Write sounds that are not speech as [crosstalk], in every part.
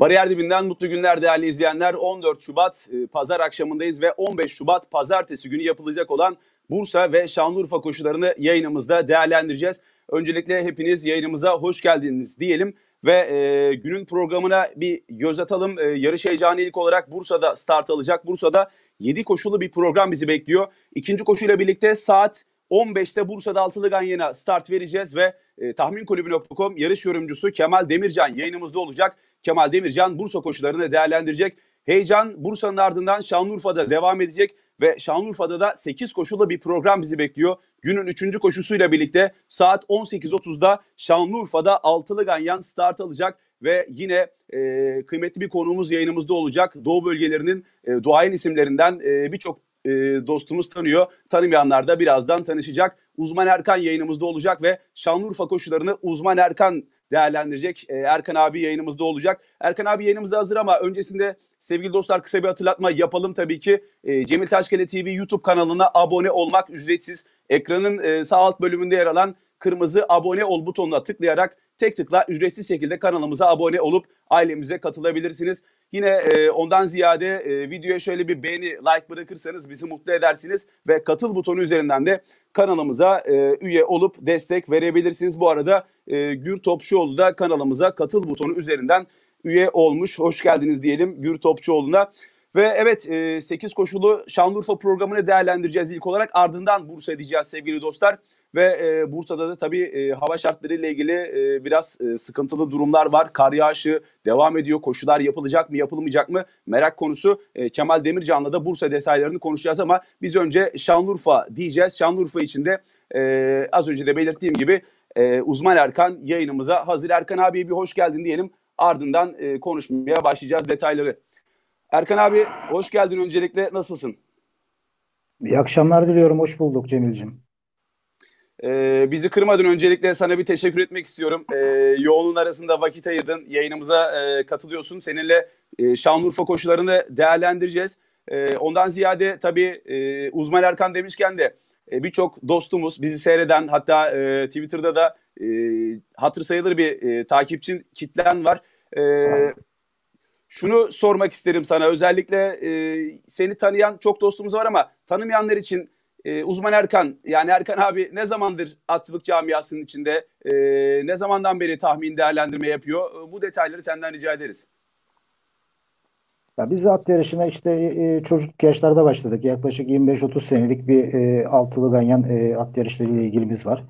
Bariyer dibinden mutlu günler değerli izleyenler. 14 Şubat e, pazar akşamındayız ve 15 Şubat pazartesi günü yapılacak olan Bursa ve Şanlıurfa koşularını yayınımızda değerlendireceğiz. Öncelikle hepiniz yayınımıza hoş geldiniz diyelim ve e, günün programına bir göz atalım. E, yarış heyecanı ilk olarak Bursa'da start alacak. Bursa'da 7 koşulu bir program bizi bekliyor. İkinci koşuyla birlikte saat 15'te Bursa'da Altılı Ganyan'a start vereceğiz ve e, tahminkulübü.com yarış yorumcusu Kemal Demircan yayınımızda olacak. Kemal Demircan Bursa koşularını değerlendirecek. Heyecan Bursa'nın ardından Şanlıurfa'da devam edecek ve Şanlıurfa'da da 8 koşulu bir program bizi bekliyor. Günün 3. koşusuyla birlikte saat 18.30'da Şanlıurfa'da Altılı Ganyan start alacak ve yine e, kıymetli bir konuğumuz yayınımızda olacak. Doğu bölgelerinin e, duayen isimlerinden e, birçok e, dostumuz tanıyor. Tanımayanlar da birazdan tanışacak. Uzman Erkan yayınımızda olacak ve Şanlıurfa koşularını Uzman Erkan değerlendirecek. E, Erkan abi yayınımızda olacak. Erkan abi yayınımızda hazır ama öncesinde sevgili dostlar kısa bir hatırlatma yapalım tabii ki. E, Cemil Taşkele TV YouTube kanalına abone olmak ücretsiz. Ekranın e, sağ alt bölümünde yer alan kırmızı abone ol butonuna tıklayarak tek tıkla ücretsiz şekilde kanalımıza abone olup ailemize katılabilirsiniz. Yine e, ondan ziyade e, videoya şöyle bir beğeni, like bırakırsanız bizi mutlu edersiniz ve katıl butonu üzerinden de kanalımıza e, üye olup destek verebilirsiniz. Bu arada e, Gür Topçuoğlu da kanalımıza katıl butonu üzerinden üye olmuş. Hoş geldiniz diyelim Gür Topçuoğlu'na. Ve evet 8 koşulu Şanlıurfa programını değerlendireceğiz ilk olarak. Ardından Bursa edeceğiz sevgili dostlar. Ve e, Bursa'da da tabii e, hava şartları ile ilgili e, biraz e, sıkıntılı durumlar var. Kar yağışı devam ediyor. Koşular yapılacak mı yapılmayacak mı merak konusu. E, Kemal Demircan'la da Bursa detaylarını konuşacağız ama biz önce Şanlıurfa diyeceğiz. Şanlıurfa içinde e, az önce de belirttiğim gibi e, uzman Erkan yayınımıza hazır. Erkan abiye bir hoş geldin diyelim. Ardından e, konuşmaya başlayacağız detayları. Erkan abi hoş geldin öncelikle nasılsın? İyi akşamlar diliyorum. Hoş bulduk Cemil'cim. Ee, bizi kırmadın öncelikle sana bir teşekkür etmek istiyorum. Ee, yoğunluğun arasında vakit ayırdın, yayınımıza e, katılıyorsun. Seninle e, Şanlıurfa koşularını değerlendireceğiz. E, ondan ziyade tabii e, uzman Erkan demişken de e, birçok dostumuz bizi seyreden hatta e, Twitter'da da e, hatır sayılır bir e, takipçin kitlen var. E, şunu sormak isterim sana özellikle e, seni tanıyan çok dostumuz var ama tanımayanlar için e, uzman Erkan yani Erkan abi ne zamandır atçılık camiasının içinde e, ne zamandan beri tahmin değerlendirme yapıyor e, bu detayları senden rica ederiz. Ya biz at yarışına işte e, çocuk yaşlarda başladık. Yaklaşık 25-30 senelik bir e, altılı ganyan e, at yarışları ile ilgimiz var.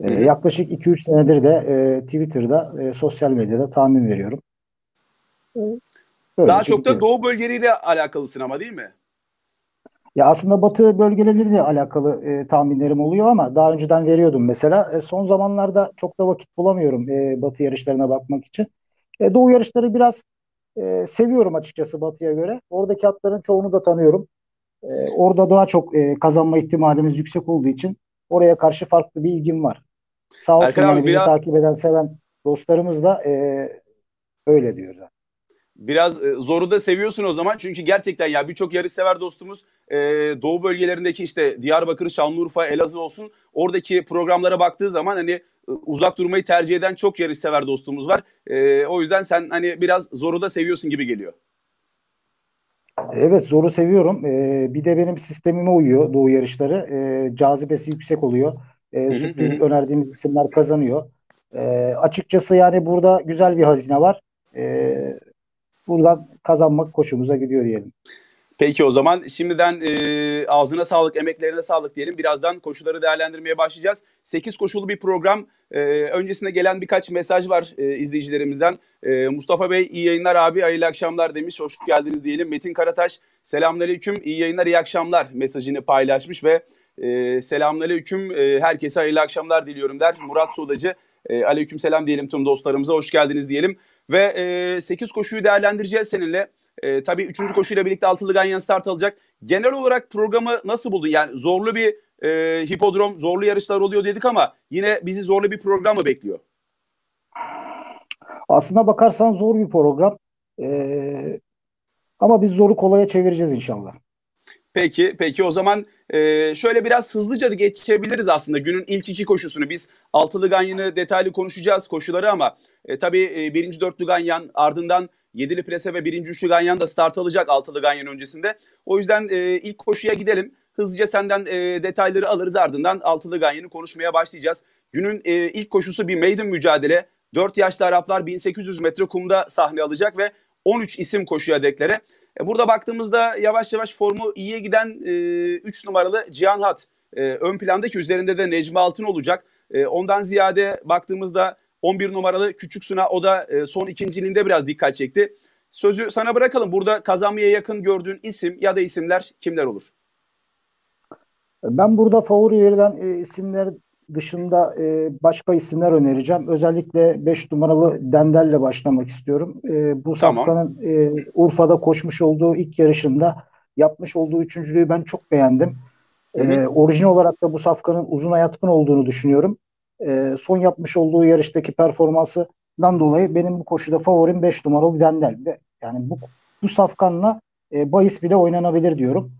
E, yaklaşık 2-3 senedir de e, Twitter'da, e, sosyal medyada tahmin veriyorum. E, Daha çok da Doğu bölgeleriyle alakalısın ama değil mi? Ya aslında batı bölgeleriyle alakalı e, tahminlerim oluyor ama daha önceden veriyordum mesela. E, son zamanlarda çok da vakit bulamıyorum e, batı yarışlarına bakmak için. E, doğu yarışları biraz e, seviyorum açıkçası batıya göre. Oradaki atların çoğunu da tanıyorum. E, orada daha çok e, kazanma ihtimalimiz yüksek olduğu için oraya karşı farklı bir ilgim var. Sağ olsun yani bizi biraz... takip eden seven dostlarımız da e, öyle diyorlar. Biraz e, zoru da seviyorsun o zaman. Çünkü gerçekten ya birçok yarış sever dostumuz e, doğu bölgelerindeki işte Diyarbakır, Şanlıurfa, Elazığ olsun oradaki programlara baktığı zaman hani e, uzak durmayı tercih eden çok yarış sever dostumuz var. E, o yüzden sen hani biraz zoru da seviyorsun gibi geliyor. Evet zoru seviyorum. Ee, bir de benim sistemime uyuyor doğu yarışları. Ee, cazibesi yüksek oluyor. Ee, sürpriz önerdiğimiz isimler kazanıyor. Ee, açıkçası yani burada güzel bir hazine var. Ee, buradan kazanmak koşumuza gidiyor diyelim. Peki o zaman şimdiden e, ağzına sağlık, emeklerine sağlık diyelim. Birazdan koşuları değerlendirmeye başlayacağız. 8 koşulu bir program. E, öncesinde gelen birkaç mesaj var e, izleyicilerimizden. E, Mustafa Bey iyi yayınlar abi, hayırlı akşamlar demiş. Hoş geldiniz diyelim. Metin Karataş selamünaleyküm, iyi yayınlar, iyi akşamlar mesajını paylaşmış ve e, selamünaleyküm, e, herkese hayırlı akşamlar diliyorum der. Murat Sodacı e, aleyküm selam diyelim tüm dostlarımıza, hoş geldiniz diyelim. Ve e, 8 koşuyu değerlendireceğiz seninle. E, tabii 3. koşuyla birlikte altılı ganyan start alacak. Genel olarak programı nasıl buldun? Yani zorlu bir e, hipodrom, zorlu yarışlar oluyor dedik ama yine bizi zorlu bir program mı bekliyor? Aslına bakarsan zor bir program. Ee, ama biz zoru kolaya çevireceğiz inşallah. Peki, peki o zaman e, şöyle biraz hızlıca geçebiliriz aslında günün ilk iki koşusunu. Biz altılı ganyanı detaylı konuşacağız koşuları ama e, tabii e, birinci dörtlü ganyan ardından Yedili plase ve birinci üçlü ganyan da start alacak altılı ganyan öncesinde. O yüzden e, ilk koşuya gidelim. Hızlıca senden e, detayları alırız ardından altılı ganyanı konuşmaya başlayacağız. Günün e, ilk koşusu bir maiden mücadele. 4 yaşlı Araplar 1800 metre kumda sahne alacak ve 13 isim koşuya deklare. E, burada baktığımızda yavaş yavaş formu iyiye giden 3 e, numaralı Cihan Hat e, ön plandaki üzerinde de Necmi Altın olacak. E, ondan ziyade baktığımızda 11 numaralı Küçük Suna o da e, son ikinciliğinde biraz dikkat çekti. Sözü sana bırakalım. Burada kazanmaya yakın gördüğün isim ya da isimler kimler olur? Ben burada favori verilen e, isimler dışında e, başka isimler önereceğim. Özellikle 5 numaralı Dendel'le başlamak istiyorum. E, bu tamam. Safkan'ın e, Urfa'da koşmuş olduğu ilk yarışında yapmış olduğu üçüncülüğü ben çok beğendim. E, orijin olarak da bu Safkan'ın uzun hayatın olduğunu düşünüyorum. E, son yapmış olduğu yarıştaki performansından dolayı benim bu koşuda favorim 5 numaralı Dendel. Yani bu, bu Safkan'la e, bahis bile oynanabilir diyorum.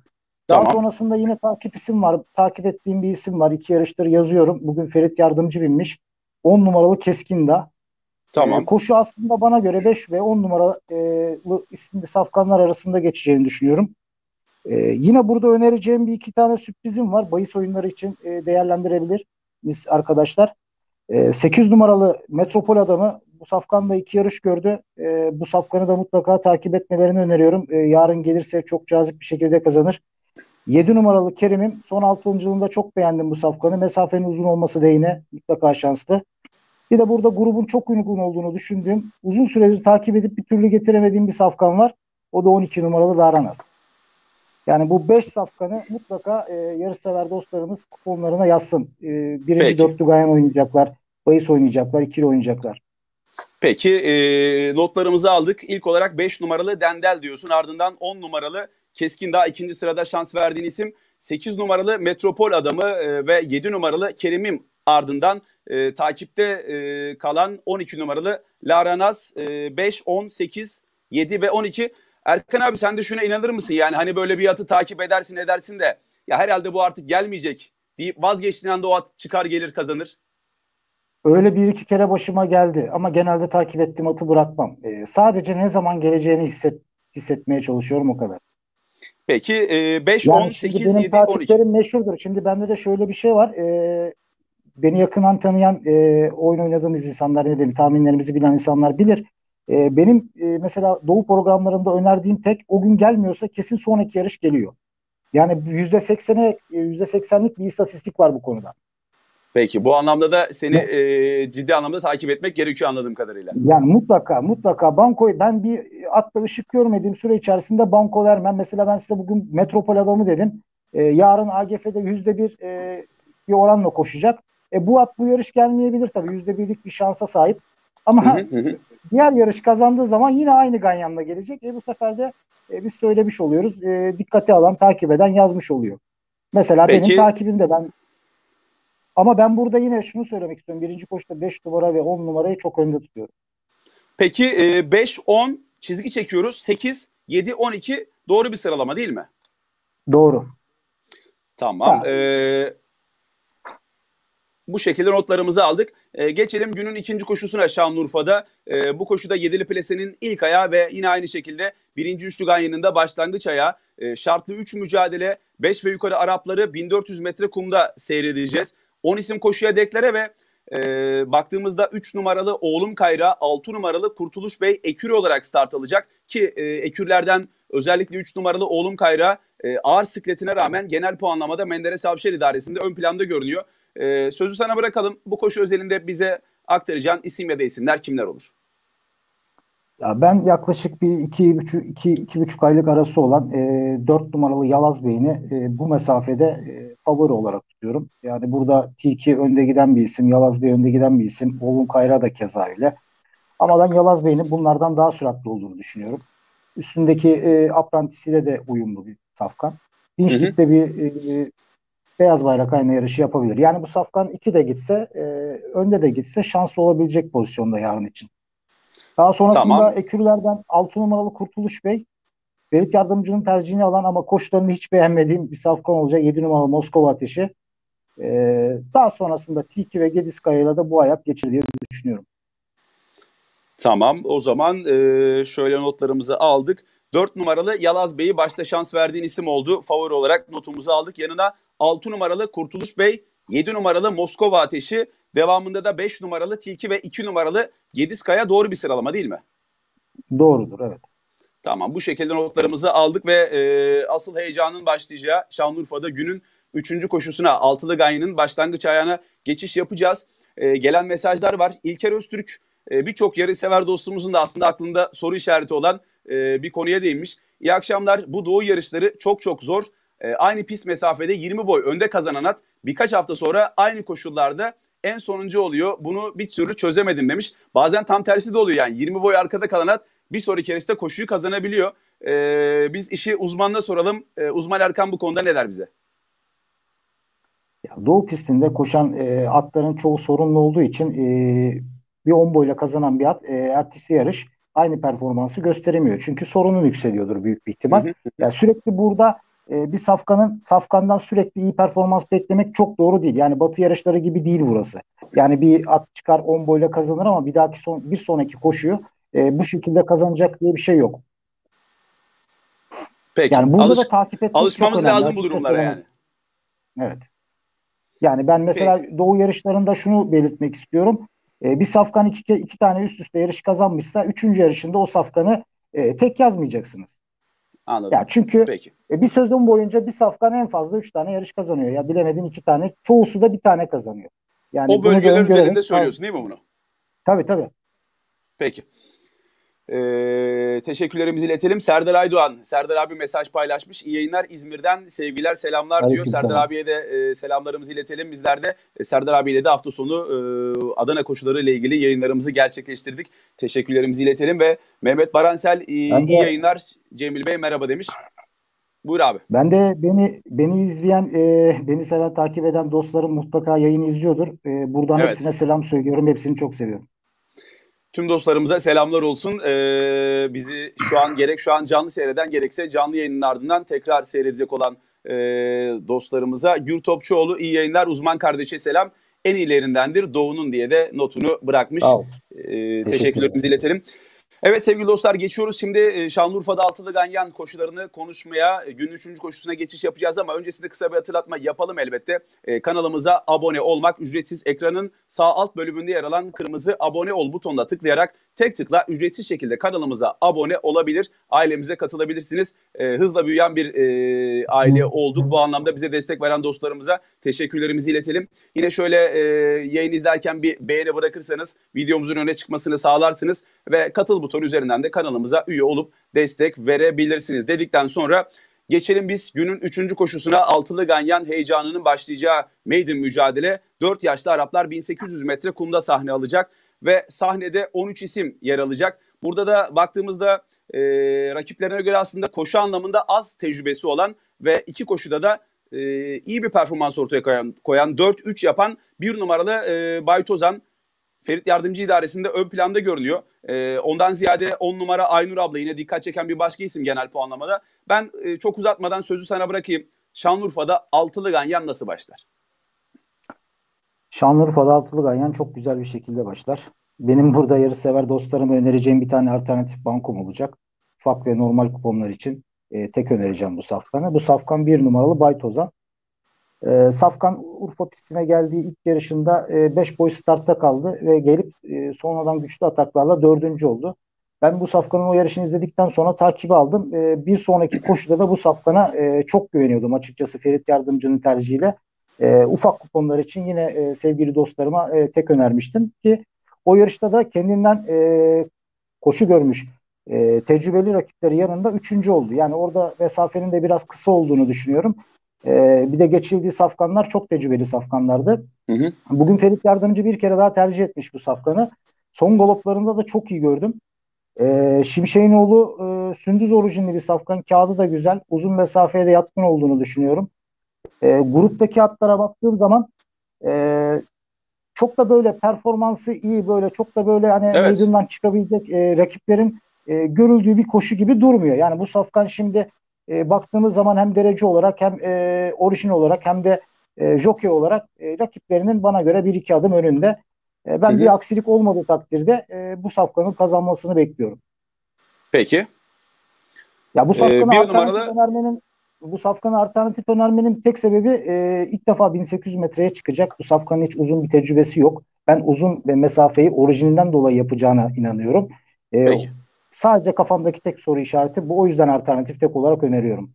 Daha tamam. sonrasında yine takip isim var. Takip ettiğim bir isim var. İki yarıştır yazıyorum. Bugün Ferit Yardımcı binmiş. 10 numaralı Keskinda. Tamam. Ee, koşu aslında bana göre 5 ve 10 numaralı e, isimli safkanlar arasında geçeceğini düşünüyorum. Ee, yine burada önereceğim bir iki tane sürprizim var. Bayis oyunları için e, değerlendirebilir biz arkadaşlar. E, 8 numaralı Metropol adamı bu safkanla iki yarış gördü. E, bu safkanı da mutlaka takip etmelerini öneriyorum. E, yarın gelirse çok cazip bir şekilde kazanır. 7 numaralı Kerim'im son 6. yılında çok beğendim bu safkanı. Mesafenin uzun olması da yine mutlaka şanslı. Bir de burada grubun çok uygun olduğunu düşündüğüm, uzun süredir takip edip bir türlü getiremediğim bir safkan var. O da 12 numaralı Daranaz. Yani bu 5 safkanı mutlaka e, yarışsever dostlarımız kuponlarına yazsın. E, birinci Peki. dörtlü gayan oynayacaklar, bahis oynayacaklar, ikili oynayacaklar. Peki e, notlarımızı aldık. İlk olarak 5 numaralı Dendel diyorsun. Ardından 10 numaralı Keskin daha ikinci sırada şans verdiğin isim 8 numaralı Metropol adamı e, ve 7 numaralı Kerim'im ardından e, takipte e, kalan 12 numaralı Laranaz e, 5, 10, 8, 7 ve 12. Erkan abi sen de şuna inanır mısın? Yani hani böyle bir atı takip edersin edersin de ya herhalde bu artık gelmeyecek deyip vazgeçtiğin anda o at çıkar gelir kazanır. Öyle bir iki kere başıma geldi ama genelde takip ettiğim atı bırakmam. Ee, sadece ne zaman geleceğini hisset, hissetmeye çalışıyorum o kadar. Peki e, 5, yani 10, 8, 7, 12. meşhurdur. Şimdi bende de şöyle bir şey var. E, beni yakından tanıyan e, oyun oynadığımız insanlar ne diyeyim tahminlerimizi bilen insanlar bilir. E, benim e, mesela doğu programlarında önerdiğim tek o gün gelmiyorsa kesin sonraki yarış geliyor. Yani yüzde seksene yüzde seksenlik bir istatistik var bu konuda. Peki bu anlamda da seni e, ciddi anlamda takip etmek gerekiyor anladığım kadarıyla. Yani mutlaka mutlaka banko ben bir atla ışık görmediğim süre içerisinde banko vermem. Mesela ben size bugün metropol adamı dedim. E, yarın AGF'de yüzde bir e, bir oranla koşacak. E, bu at bu yarış gelmeyebilir tabii. Yüzde birlik bir şansa sahip. Ama hı hı. diğer yarış kazandığı zaman yine aynı ganyanla gelecek. E, bu sefer de e, biz söylemiş oluyoruz. E, dikkate alan, takip eden yazmış oluyor. Mesela Peki. benim takibimde ben ama ben burada yine şunu söylemek istiyorum. Birinci koşuda 5 numara ve 10 numarayı çok önde tutuyorum. Peki 5, e, 10 çizgi çekiyoruz. 8, 7, 12 doğru bir sıralama değil mi? Doğru. Tamam. Ee, bu şekilde notlarımızı aldık. Ee, geçelim günün ikinci koşusuna Şanlıurfa'da. Ee, bu koşuda Yedili Plese'nin ilk ayağı ve yine aynı şekilde birinci üçlü ganyanın da başlangıç ayağı. Ee, şartlı 3 mücadele 5 ve yukarı Arapları 1400 metre kumda seyredeceğiz. 10 isim koşuya deklare ve e, baktığımızda 3 numaralı Oğlum Kayra, 6 numaralı Kurtuluş Bey Ekürü olarak start alacak. Ki e, Ekürlerden özellikle 3 numaralı Oğlum Kayra e, ağır sikletine rağmen genel puanlamada Menderes Avşar İdaresi'nde ön planda görünüyor. E, sözü sana bırakalım. Bu koşu özelinde bize aktaracağın isim ya da isimler kimler olur? Ya ben yaklaşık bir iki buçuk, iki, iki buçuk aylık arası olan e, 4 numaralı Yalaz Bey'ini e, bu mesafede e, favori olarak tutuyorum. Yani burada Tiki önde giden bir isim, Yalaz Bey önde giden bir isim. Oğlum Kayra da keza öyle. Ama ben Yalaz Bey'in bunlardan daha süratli olduğunu düşünüyorum. Üstündeki e, aprantisiyle de uyumlu bir safkan. Dinçlik'te bir e, beyaz bayrak aynı yarışı yapabilir. Yani bu safkan 2 de gitse, e, önde de gitse şanslı olabilecek pozisyonda yarın için. Daha sonrasında tamam. ekürlerden 6 numaralı Kurtuluş Bey Ferit Yardımcı'nın tercihini alan ama koşlarını hiç beğenmediğim bir safkan olacak 7 numaralı Moskova Ateşi. Ee, daha sonrasında Tiki ve Gediskaya ile de bu ayak geçir diye düşünüyorum. Tamam o zaman e, şöyle notlarımızı aldık. 4 numaralı Yalaz Bey'i başta şans verdiğin isim oldu. Favori olarak notumuzu aldık. Yanına 6 numaralı Kurtuluş Bey, 7 numaralı Moskova Ateşi, devamında da 5 numaralı Tilki ve 2 numaralı Gediskaya doğru bir sıralama değil mi? Doğrudur evet. Tamam bu şekilde notlarımızı aldık ve e, asıl heyecanın başlayacağı Şanlıurfa'da günün 3. koşusuna Altılı Ganyan'ın başlangıç ayağına geçiş yapacağız. E, gelen mesajlar var. İlker Öztürk e, birçok yarı sever dostumuzun da aslında aklında soru işareti olan e, bir konuya değinmiş. İyi akşamlar. Bu doğu yarışları çok çok zor. E, aynı pist mesafede 20 boy önde kazanan at birkaç hafta sonra aynı koşullarda en sonuncu oluyor. Bunu bir türlü çözemedim demiş. Bazen tam tersi de oluyor yani 20 boy arkada kalan at bir sonraki yarışta koşuyu kazanabiliyor. E, biz işi uzmanına soralım. E, uzman Erkan bu konuda ne der bize? Ya, Doğu pistinde koşan e, atların çoğu sorunlu olduğu için e, bir 10 boyla kazanan bir at e, ertesi yarış aynı performansı gösteremiyor. Çünkü sorunun yükseliyordur büyük bir ihtimal. Yani sürekli burada e, bir safkanın safkandan sürekli iyi performans beklemek çok doğru değil. Yani batı yarışları gibi değil burası. Yani bir at çıkar 10 boyla kazanır ama bir dahaki son bir sonraki koşuyu e, bu şekilde kazanacak diye bir şey yok. Peki. Yani burada Alış, da takip etmek alışmamız lazım bu durumlara yani. Evet. Yani ben mesela doğu yarışlarında şunu belirtmek istiyorum. Ee, bir safkan iki, iki tane üst üste yarış kazanmışsa üçüncü yarışında o safkanı e, tek yazmayacaksınız. Anladım. Ya çünkü Peki. e, bir sezon boyunca bir safkan en fazla üç tane yarış kazanıyor. Ya bilemedin iki tane. Çoğusu da bir tane kazanıyor. Yani O bölgeler üzerinde söylüyorsun değil mi bunu? Tabii tabii. Peki. Ee, teşekkürlerimizi iletelim. Serdar Aydoğan, Serdar abi mesaj paylaşmış. İyi yayınlar İzmir'den sevgiler selamlar diyor. Aleyküm Serdar abiye de e, selamlarımızı iletelim. Bizler de e, Serdar abiyle de hafta sonu e, Adana koşuları ile ilgili yayınlarımızı gerçekleştirdik. Teşekkürlerimizi iletelim ve Mehmet Baransel iyi, de- iyi yayınlar. Cemil Bey merhaba demiş. Buyur abi. Ben de beni beni izleyen, e, beni seven, takip eden dostlarım mutlaka yayını izliyordur. E, buradan Evet. hepsine selam söylüyorum. Hepsini çok seviyorum. Tüm dostlarımıza selamlar olsun. Ee, bizi şu an gerek şu an canlı seyreden gerekse canlı yayının ardından tekrar seyredecek olan e, dostlarımıza Gür Topçuoğlu iyi yayınlar uzman kardeşe selam. En iyilerindendir Doğu'nun diye de notunu bırakmış. Ee, teşekkürlerimizi iletelim. Evet sevgili dostlar geçiyoruz şimdi e, Şanlıurfa'da Altılı Ganyan koşularını konuşmaya e, günün 3. koşusuna geçiş yapacağız ama öncesinde kısa bir hatırlatma yapalım elbette. E, kanalımıza abone olmak ücretsiz ekranın sağ alt bölümünde yer alan kırmızı abone ol butonuna tıklayarak tek tıkla ücretsiz şekilde kanalımıza abone olabilir, ailemize katılabilirsiniz. E, hızla büyüyen bir e, aile olduk. Bu anlamda bize destek veren dostlarımıza teşekkürlerimizi iletelim. Yine şöyle e, yayın izlerken bir beğeni bırakırsanız videomuzun öne çıkmasını sağlarsınız ve katıl butonu üzerinden de kanalımıza üye olup destek verebilirsiniz dedikten sonra geçelim biz günün 3. koşusuna altılı ganyan heyecanının başlayacağı maiden mücadele. 4 yaşlı Araplar 1800 metre kumda sahne alacak ve sahnede 13 isim yer alacak. Burada da baktığımızda e, rakiplerine göre aslında koşu anlamında az tecrübesi olan ve iki koşuda da e, iyi bir performans ortaya koyan, koyan 4-3 yapan bir numaralı e, Bay Tozan Ferit Yardımcı İdaresi'nde ön planda görünüyor. E, ondan ziyade 10 numara Aynur abla yine dikkat çeken bir başka isim genel puanlamada. Ben e, çok uzatmadan sözü sana bırakayım. Şanlıurfa'da altılı ganyan nasıl başlar? Şanlıurfa'da altılı ganyan çok güzel bir şekilde başlar. Benim burada yarışsever dostlarıma önereceğim bir tane alternatif bankom olacak. Ufak ve normal kuponlar için e, tek önereceğim bu safkanı. Bu safkan bir numaralı Baytozan. E, safkan Urfa pistine geldiği ilk yarışında 5 boy startta kaldı ve gelip e, sonradan güçlü ataklarla dördüncü oldu. Ben bu safkanın o yarışını izledikten sonra takibi aldım. E, bir sonraki koşuda da bu safkana e, çok güveniyordum açıkçası Ferit Yardımcı'nın tercihiyle. E, ufak kuponlar için yine e, sevgili dostlarıma e, tek önermiştim ki o yarışta da kendinden e, koşu görmüş e, tecrübeli rakipleri yanında üçüncü oldu. Yani orada mesafenin de biraz kısa olduğunu düşünüyorum. E, bir de geçildiği safkanlar çok tecrübeli safkanlardı. Hı hı. Bugün Ferit Yardımcı bir kere daha tercih etmiş bu safkanı. Son galoplarında da çok iyi gördüm. E, Şimşek'in oğlu e, Sündüz orijinli bir safkan. Kağıdı da güzel. Uzun mesafeye de yatkın olduğunu düşünüyorum. E, gruptaki atlara baktığım zaman e, çok da böyle performansı iyi böyle çok da böyle hani Evet. meydandan çıkabilecek e, rakiplerin e, görüldüğü bir koşu gibi durmuyor. Yani bu safkan şimdi e, baktığımız zaman hem derece olarak hem e, orijin olarak hem de e, jockey olarak e, rakiplerinin bana göre bir iki adım önünde. E, ben Hı hı. bir aksilik olmadığı takdirde e, bu safkanın kazanmasını bekliyorum. Peki. Ya bu Ee, safkanı bir alternatif numaralı- önermenin bu safkanı alternatif önermenin tek sebebi e, ilk defa 1800 metreye çıkacak. Bu safkanın hiç uzun bir tecrübesi yok. Ben uzun ve mesafeyi orijininden dolayı yapacağına inanıyorum. E, Peki. Sadece kafamdaki tek soru işareti bu. O yüzden alternatif tek olarak öneriyorum.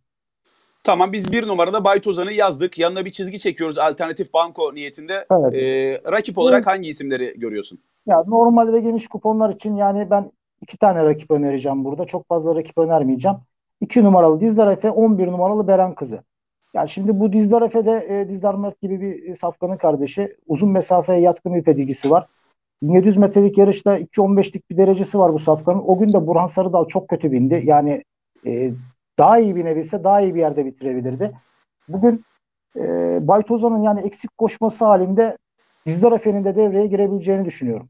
Tamam biz bir numarada Bay Tozan'ı yazdık. Yanına bir çizgi çekiyoruz alternatif banko niyetinde. Evet. Ee, rakip olarak hangi isimleri görüyorsun? Ya normal ve geniş kuponlar için yani ben iki tane rakip önereceğim burada. Çok fazla rakip önermeyeceğim. 2 numaralı Dizdar Efe, 11 numaralı Beren Kızı. Yani şimdi bu Dizdar Efe de e, Dizdar Mert gibi bir e, safkanın kardeşi. Uzun mesafeye yatkın bir pedigrisi var. 1700 metrelik yarışta 2.15'lik bir derecesi var bu safkanın. O gün de Burhan Sarıdal çok kötü bindi. Yani e, daha iyi binebilse daha iyi bir yerde bitirebilirdi. Bugün e, Bay Tozan'ın yani eksik koşması halinde Dizdar Efe'nin de devreye girebileceğini düşünüyorum.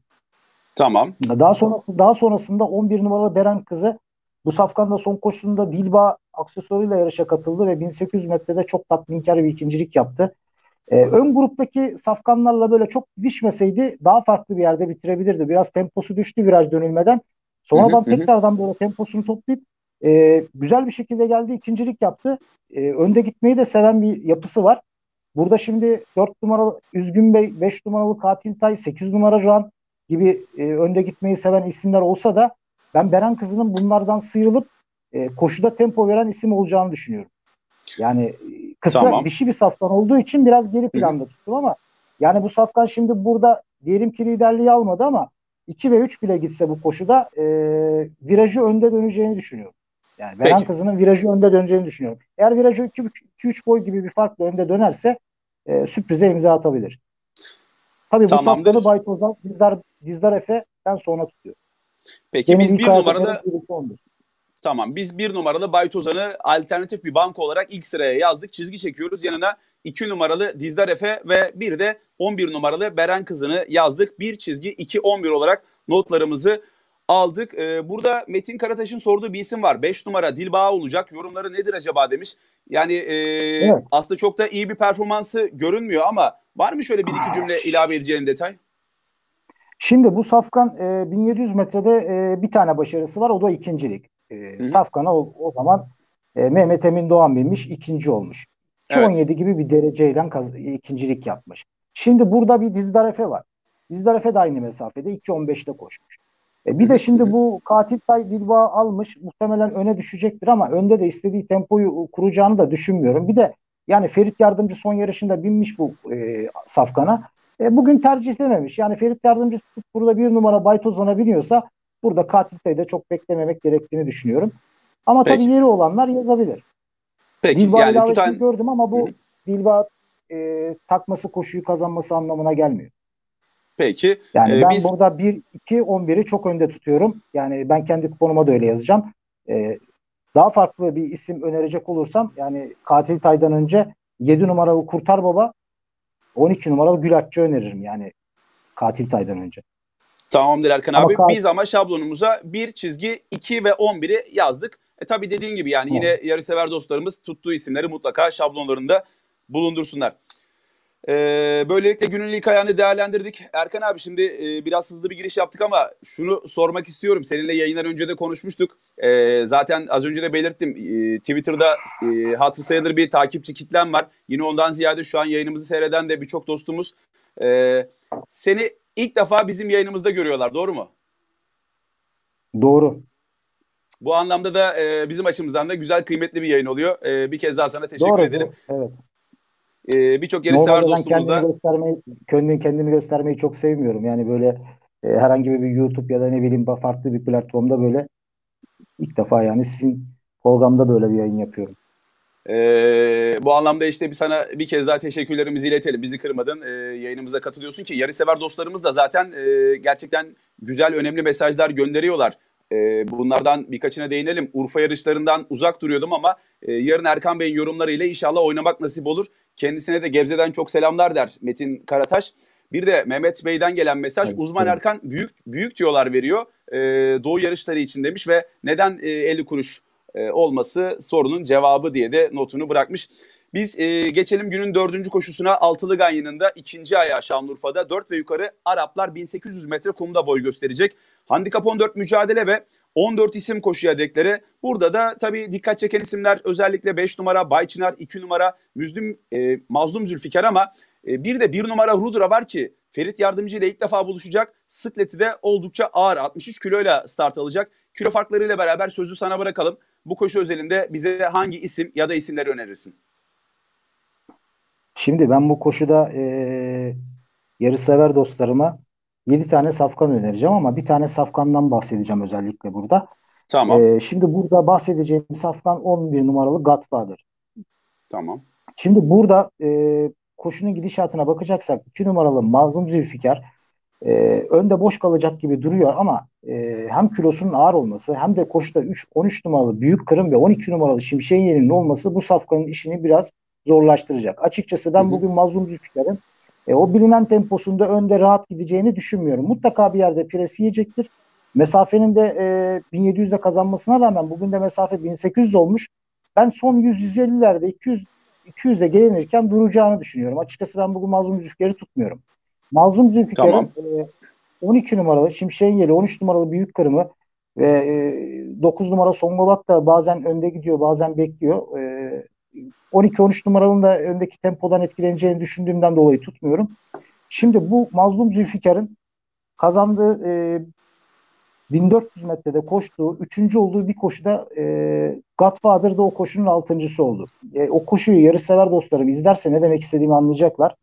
Tamam. Daha sonrası daha sonrasında 11 numaralı Beren kızı bu safkanda son koşusunda Dilba aksesuarıyla yarışa katıldı ve 1800 metrede çok tatminkar bir ikincilik yaptı. Ee, ön gruptaki safkanlarla böyle çok didişmeseydi daha farklı bir yerde bitirebilirdi. Biraz temposu düştü viraj dönülmeden. Sonradan hı. tekrardan böyle temposunu toplayıp e, güzel bir şekilde geldi, ikincilik yaptı. E, önde gitmeyi de seven bir yapısı var. Burada şimdi 4 numaralı Üzgün Bey, 5 numaralı Katil Tay, 8 numara Can gibi e, önde gitmeyi seven isimler olsa da ben Beren Kızı'nın bunlardan sıyrılıp e, koşuda tempo veren isim olacağını düşünüyorum. Yani e, kısa Tamam. dişi bir safkan olduğu için biraz geri planda tuttum ama yani bu safkan şimdi burada diyelim ki liderliği almadı ama 2 ve 3 bile gitse bu koşuda e, virajı önde döneceğini düşünüyorum. Yani Beren Peki. Kızı'nın virajı önde döneceğini düşünüyorum. Eğer virajı 2-3 boy gibi bir farkla önde dönerse e, sürprize imza atabilir. Tabii bu safkanı Bay Tozan, Dizdar, Dizdar Efe'den sonra tutuyor. Peki Benim biz bir numarada tamam biz bir numaralı Bay Tozan'ı alternatif bir banko olarak ilk sıraya yazdık. Çizgi çekiyoruz. Yanına 2 numaralı Dizdar Efe ve bir de 11 numaralı Beren Kızı'nı yazdık. Bir çizgi 2-11 olarak notlarımızı aldık. Ee, burada Metin Karataş'ın sorduğu bir isim var. 5 numara Dilbağ olacak. Yorumları nedir acaba demiş. Yani e, Evet. aslında çok da iyi bir performansı görünmüyor ama var mı şöyle bir iki cümle ilave edeceğin detay? Şimdi bu Safkan e, 1700 metrede e, bir tane başarısı var. O da ikincilik. E. Safkan'a o, o zaman e, Mehmet Emin Doğan binmiş. ikinci olmuş. 2.17 gibi bir dereceyle kaz- ikincilik yapmış. Şimdi burada bir Dizdar Efe var. Dizdar Efe de aynı mesafede 2.15'te koşmuş. E, bir Hı de şimdi bu Katil Tay Dilba almış. Muhtemelen öne düşecektir ama önde de istediği tempoyu kuracağını da düşünmüyorum. Bir de yani Ferit Yardımcı son yarışında binmiş bu e, Safkan'a. E, bugün tercihlememiş. Yani Ferit Yardımcı burada bir numara Baytozan'a biniyorsa burada Katil Tay'ı da çok beklememek gerektiğini düşünüyorum. Ama Peki. tabii yeri olanlar yazabilir. Peki Dilba yani tutan gördüm ama bu Hı hı. Dilba e, takması koşuyu kazanması anlamına gelmiyor. peki Yani Ee, ben biz- burada 1 2 11'i çok önde tutuyorum. Yani ben kendi kuponuma da öyle yazacağım. E, daha farklı bir isim önerecek olursam yani Katil Tay'dan önce 7 numaralı Kurtar Baba 12 numaralı Gül Akçı öneririm yani Katil Tay'dan önce. Tamamdır Erkan Ama abi. kal- Biz ama şablonumuza bir çizgi 2 ve 11'i yazdık. E tabi dediğin gibi yani yine yarışsever dostlarımız tuttuğu isimleri mutlaka şablonlarında bulundursunlar. Ee, böylelikle günün ilk ayağını değerlendirdik. Erkan abi şimdi e, biraz hızlı bir giriş yaptık ama şunu sormak istiyorum. Seninle yayından önce de konuşmuştuk. Ee, zaten az önce de belirttim. Ee, Twitter'da e, hatır sayılır bir takipçi kitlem var. Yine ondan ziyade şu an yayınımızı seyreden de birçok dostumuz. Ee, seni ilk defa bizim yayınımızda görüyorlar. Doğru mu? Doğru. Bu anlamda da e, bizim açımızdan da güzel kıymetli bir yayın oluyor. E, bir kez daha sana teşekkür Doğru. ederim. doğru. Evet. E, Birçok yarışsever Normalde ben dostumuz da göstermeyi, kendimi, kendimi göstermeyi çok sevmiyorum. Yani böyle e, herhangi bir YouTube ya da ne bileyim farklı bir platformda böyle ilk defa yani sizin programda böyle bir yayın yapıyorum. e, bu anlamda işte bir sana bir kez daha teşekkürlerimizi iletelim. Bizi kırmadın. E, yayınımıza katılıyorsun ki yarışsever dostlarımız da zaten e, gerçekten güzel önemli mesajlar gönderiyorlar. E, bunlardan birkaçına değinelim. Urfa yarışlarından uzak duruyordum ama e, yarın Erkan Bey'in yorumlarıyla inşallah oynamak nasip olur. Kendisine de Gebze'den çok selamlar der Metin Karataş. Bir de Mehmet Bey'den gelen mesaj Evet, uzman evet. Erkan büyük büyük diyorlar veriyor. E, doğu yarışları için demiş ve neden e, 50 kuruş e, olması sorunun cevabı diye de notunu bırakmış. Biz e, geçelim günün dördüncü koşusuna Altılı Ganyan'ın da ikinci ayağı Şanlıurfa'da 4 ve yukarı Araplar 1800 metre kumda boy gösterecek. Handikap 14 mücadele ve 14 isim koşuya dekleri. Burada da tabii dikkat çeken isimler özellikle 5 numara Bayçınar, 2 numara Müzdüm, e, Mazlum Zülfikar ama e, bir de 1 numara Rudra var ki Ferit Yardımcı ile ilk defa buluşacak. Sıkleti de oldukça ağır 63 kiloyla start alacak. Kilo farklarıyla beraber sözü sana bırakalım. Bu koşu özelinde bize hangi isim ya da isimleri önerirsin? Şimdi ben bu koşuda e, yarışsever dostlarıma 7 tane safkan önereceğim ama bir tane safkandan bahsedeceğim özellikle burada. Tamam. E, şimdi burada bahsedeceğim safkan 11 numaralı Godfather. Tamam. Şimdi burada e, koşunun gidişatına bakacaksak 2 numaralı Mazlum Zülfikar e, önde boş kalacak gibi duruyor ama e, hem kilosunun ağır olması hem de koşuda 3 13 numaralı Büyük Kırım ve 12 numaralı Şimşek'in yerinin olması bu safkanın işini biraz zorlaştıracak. Açıkçası ben Hı hı. bugün Mazlum Zülfikar'ın e, o bilinen temposunda önde rahat gideceğini düşünmüyorum. Mutlaka bir yerde pres yiyecektir. Mesafenin de e, 1700'de kazanmasına rağmen bugün de mesafe 1800 olmuş. Ben son 100-150'lerde 200 200'e gelinirken duracağını düşünüyorum. Açıkçası ben bugün Mazlum Zülfikar'ı tutmuyorum. Mazlum Zülfikar'ın Tamam. e, 12 numaralı Şimşek'in yeli, 13 numaralı Büyük Kırım'ı ve e, 9 numara Songobak da bazen önde gidiyor, bazen bekliyor. E, 12-13 numaralının da öndeki tempodan etkileneceğini düşündüğümden dolayı tutmuyorum. Şimdi bu Mazlum Zülfikar'ın kazandığı e, 1400 metrede koştuğu, üçüncü olduğu bir koşuda e, Godfather'da o koşunun altıncısı oldu. E, o koşuyu yarışsever dostlarım izlerse ne demek istediğimi anlayacaklar.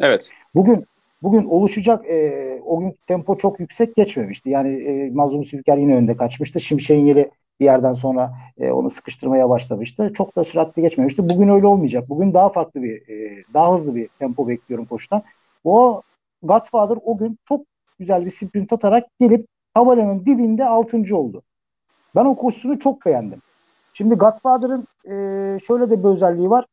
Evet. Bugün bugün oluşacak e, o gün tempo çok yüksek geçmemişti. Yani e, Mazlum Zülfikar yine önde kaçmıştı. Şimşek'in yeri bir yerden sonra e, onu sıkıştırmaya başlamıştı. Çok da süratli geçmemişti. Bugün öyle olmayacak. Bugün daha farklı bir, e, daha hızlı bir tempo bekliyorum koşudan. O Godfather o gün çok güzel bir sprint atarak gelip tabelanın dibinde 6. oldu. Ben o koşusunu çok beğendim. Şimdi Godfather'ın e, şöyle de bir özelliği var.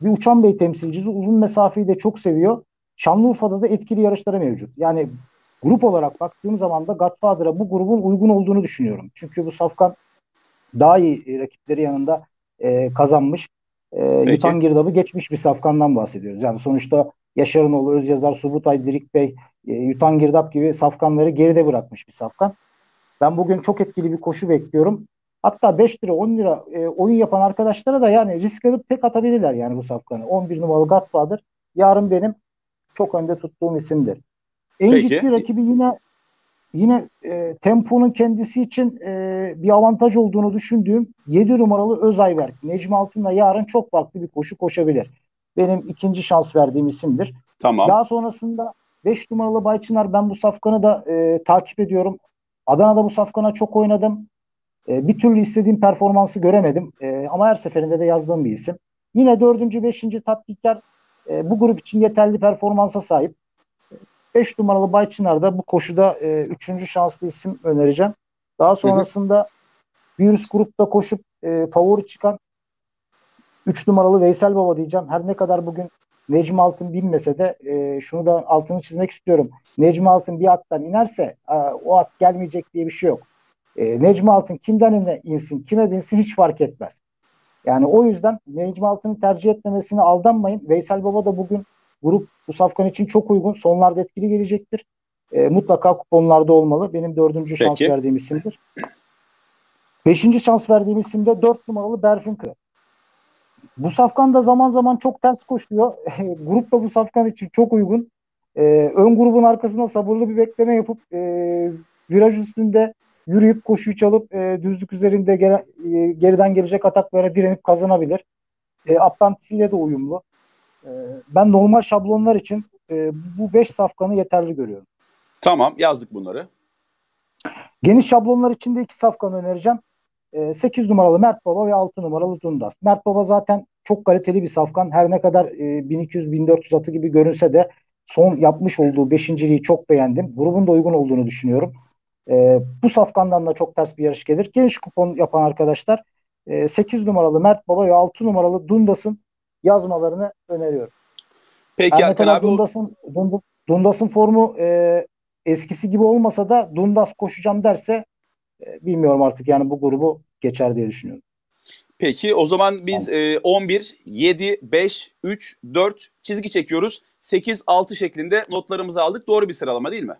Bir Uçan Bey temsilcisi uzun mesafeyi de çok seviyor. Şanlıurfa'da da etkili yarışları mevcut. Yani grup olarak baktığım zaman da Godfather'a bu grubun uygun olduğunu düşünüyorum. Çünkü bu Safkan daha iyi e, rakipleri yanında e, kazanmış. E, Peki. Yutan Girdab'ı geçmiş bir Safkan'dan bahsediyoruz. Yani sonuçta Yaşaroğlu, Özyazar, Subutay, Dirik Bey, e, Yutan Girdap gibi Safkanları geride bırakmış bir Safkan. Ben bugün çok etkili bir koşu bekliyorum. Hatta 5 lira 10 lira e, oyun yapan arkadaşlara da yani risk alıp tek atabilirler yani bu Safkan'ı. 11 numaralı Godfather yarın benim çok önde tuttuğum isimdir. En Peki. ciddi rakibi yine yine e, temponun kendisi için e, bir avantaj olduğunu düşündüğüm 7 numaralı Özayberk. Necmi Altın'la yarın çok farklı bir koşu koşabilir. Benim ikinci şans verdiğim isimdir. Tamam. Daha sonrasında 5 numaralı Bayçınar ben bu safkanı da e, takip ediyorum. Adana'da bu safkana çok oynadım. E, bir türlü istediğim performansı göremedim. E, ama her seferinde de yazdığım bir isim. Yine dördüncü, beşinci tatbikler e, bu grup için yeterli performansa sahip. 5 numaralı Bayçınar da bu koşuda e, üçüncü şanslı isim önereceğim. Daha sonrasında virüs grupta koşup e, favori çıkan 3 numaralı Veysel Baba diyeceğim. Her ne kadar bugün Necmi Altın binmese de e, şunu da altını çizmek istiyorum. Necmi Altın bir attan inerse e, o at gelmeyecek diye bir şey yok. E, Necmi Altın kimden ine insin, kime binsin hiç fark etmez. Yani o yüzden Necmi Altın'ı tercih etmemesine aldanmayın. Veysel Baba da bugün grup bu safkan için çok uygun. Sonlarda etkili gelecektir. E, mutlaka kuponlarda olmalı. Benim dördüncü şans Peki. verdiğim isimdir. Beşinci şans verdiğim isim de dört numaralı Berfin Kı. Bu safkan da zaman zaman çok ters koşuyor. [laughs] Grup da bu safkan için çok uygun. Ee, ön grubun arkasında sabırlı bir bekleme yapıp e, viraj üstünde yürüyüp koşuyu çalıp e, düzlük üzerinde gere- e, geriden gelecek ataklara direnip kazanabilir. E, Apprentice ile de uyumlu. E, ben normal şablonlar için e, bu 5 safkanı yeterli görüyorum. Tamam yazdık bunları. Geniş şablonlar için de iki safkan önereceğim. 8 numaralı Mert Baba ve 6 numaralı Dundas. Mert Baba zaten çok kaliteli bir safkan. Her ne kadar 1200-1400 atı gibi görünse de son yapmış olduğu beşinciliği çok beğendim. Grubun da uygun olduğunu düşünüyorum. E, bu safkandan da çok ters bir yarış gelir. Geniş kupon yapan arkadaşlar 8 numaralı Mert Baba ve 6 numaralı Dundas'ın yazmalarını öneriyorum. Peki Erkan kadar abi Dundas'ın Dund- Dundas'ın formu e, eskisi gibi olmasa da Dundas koşacağım derse e, bilmiyorum artık yani bu grubu geçer diye düşünüyorum. Peki o zaman biz e, 11, 7, 5, 3, 4 çizgi çekiyoruz. 8, 6 şeklinde notlarımızı aldık. Doğru bir sıralama değil mi?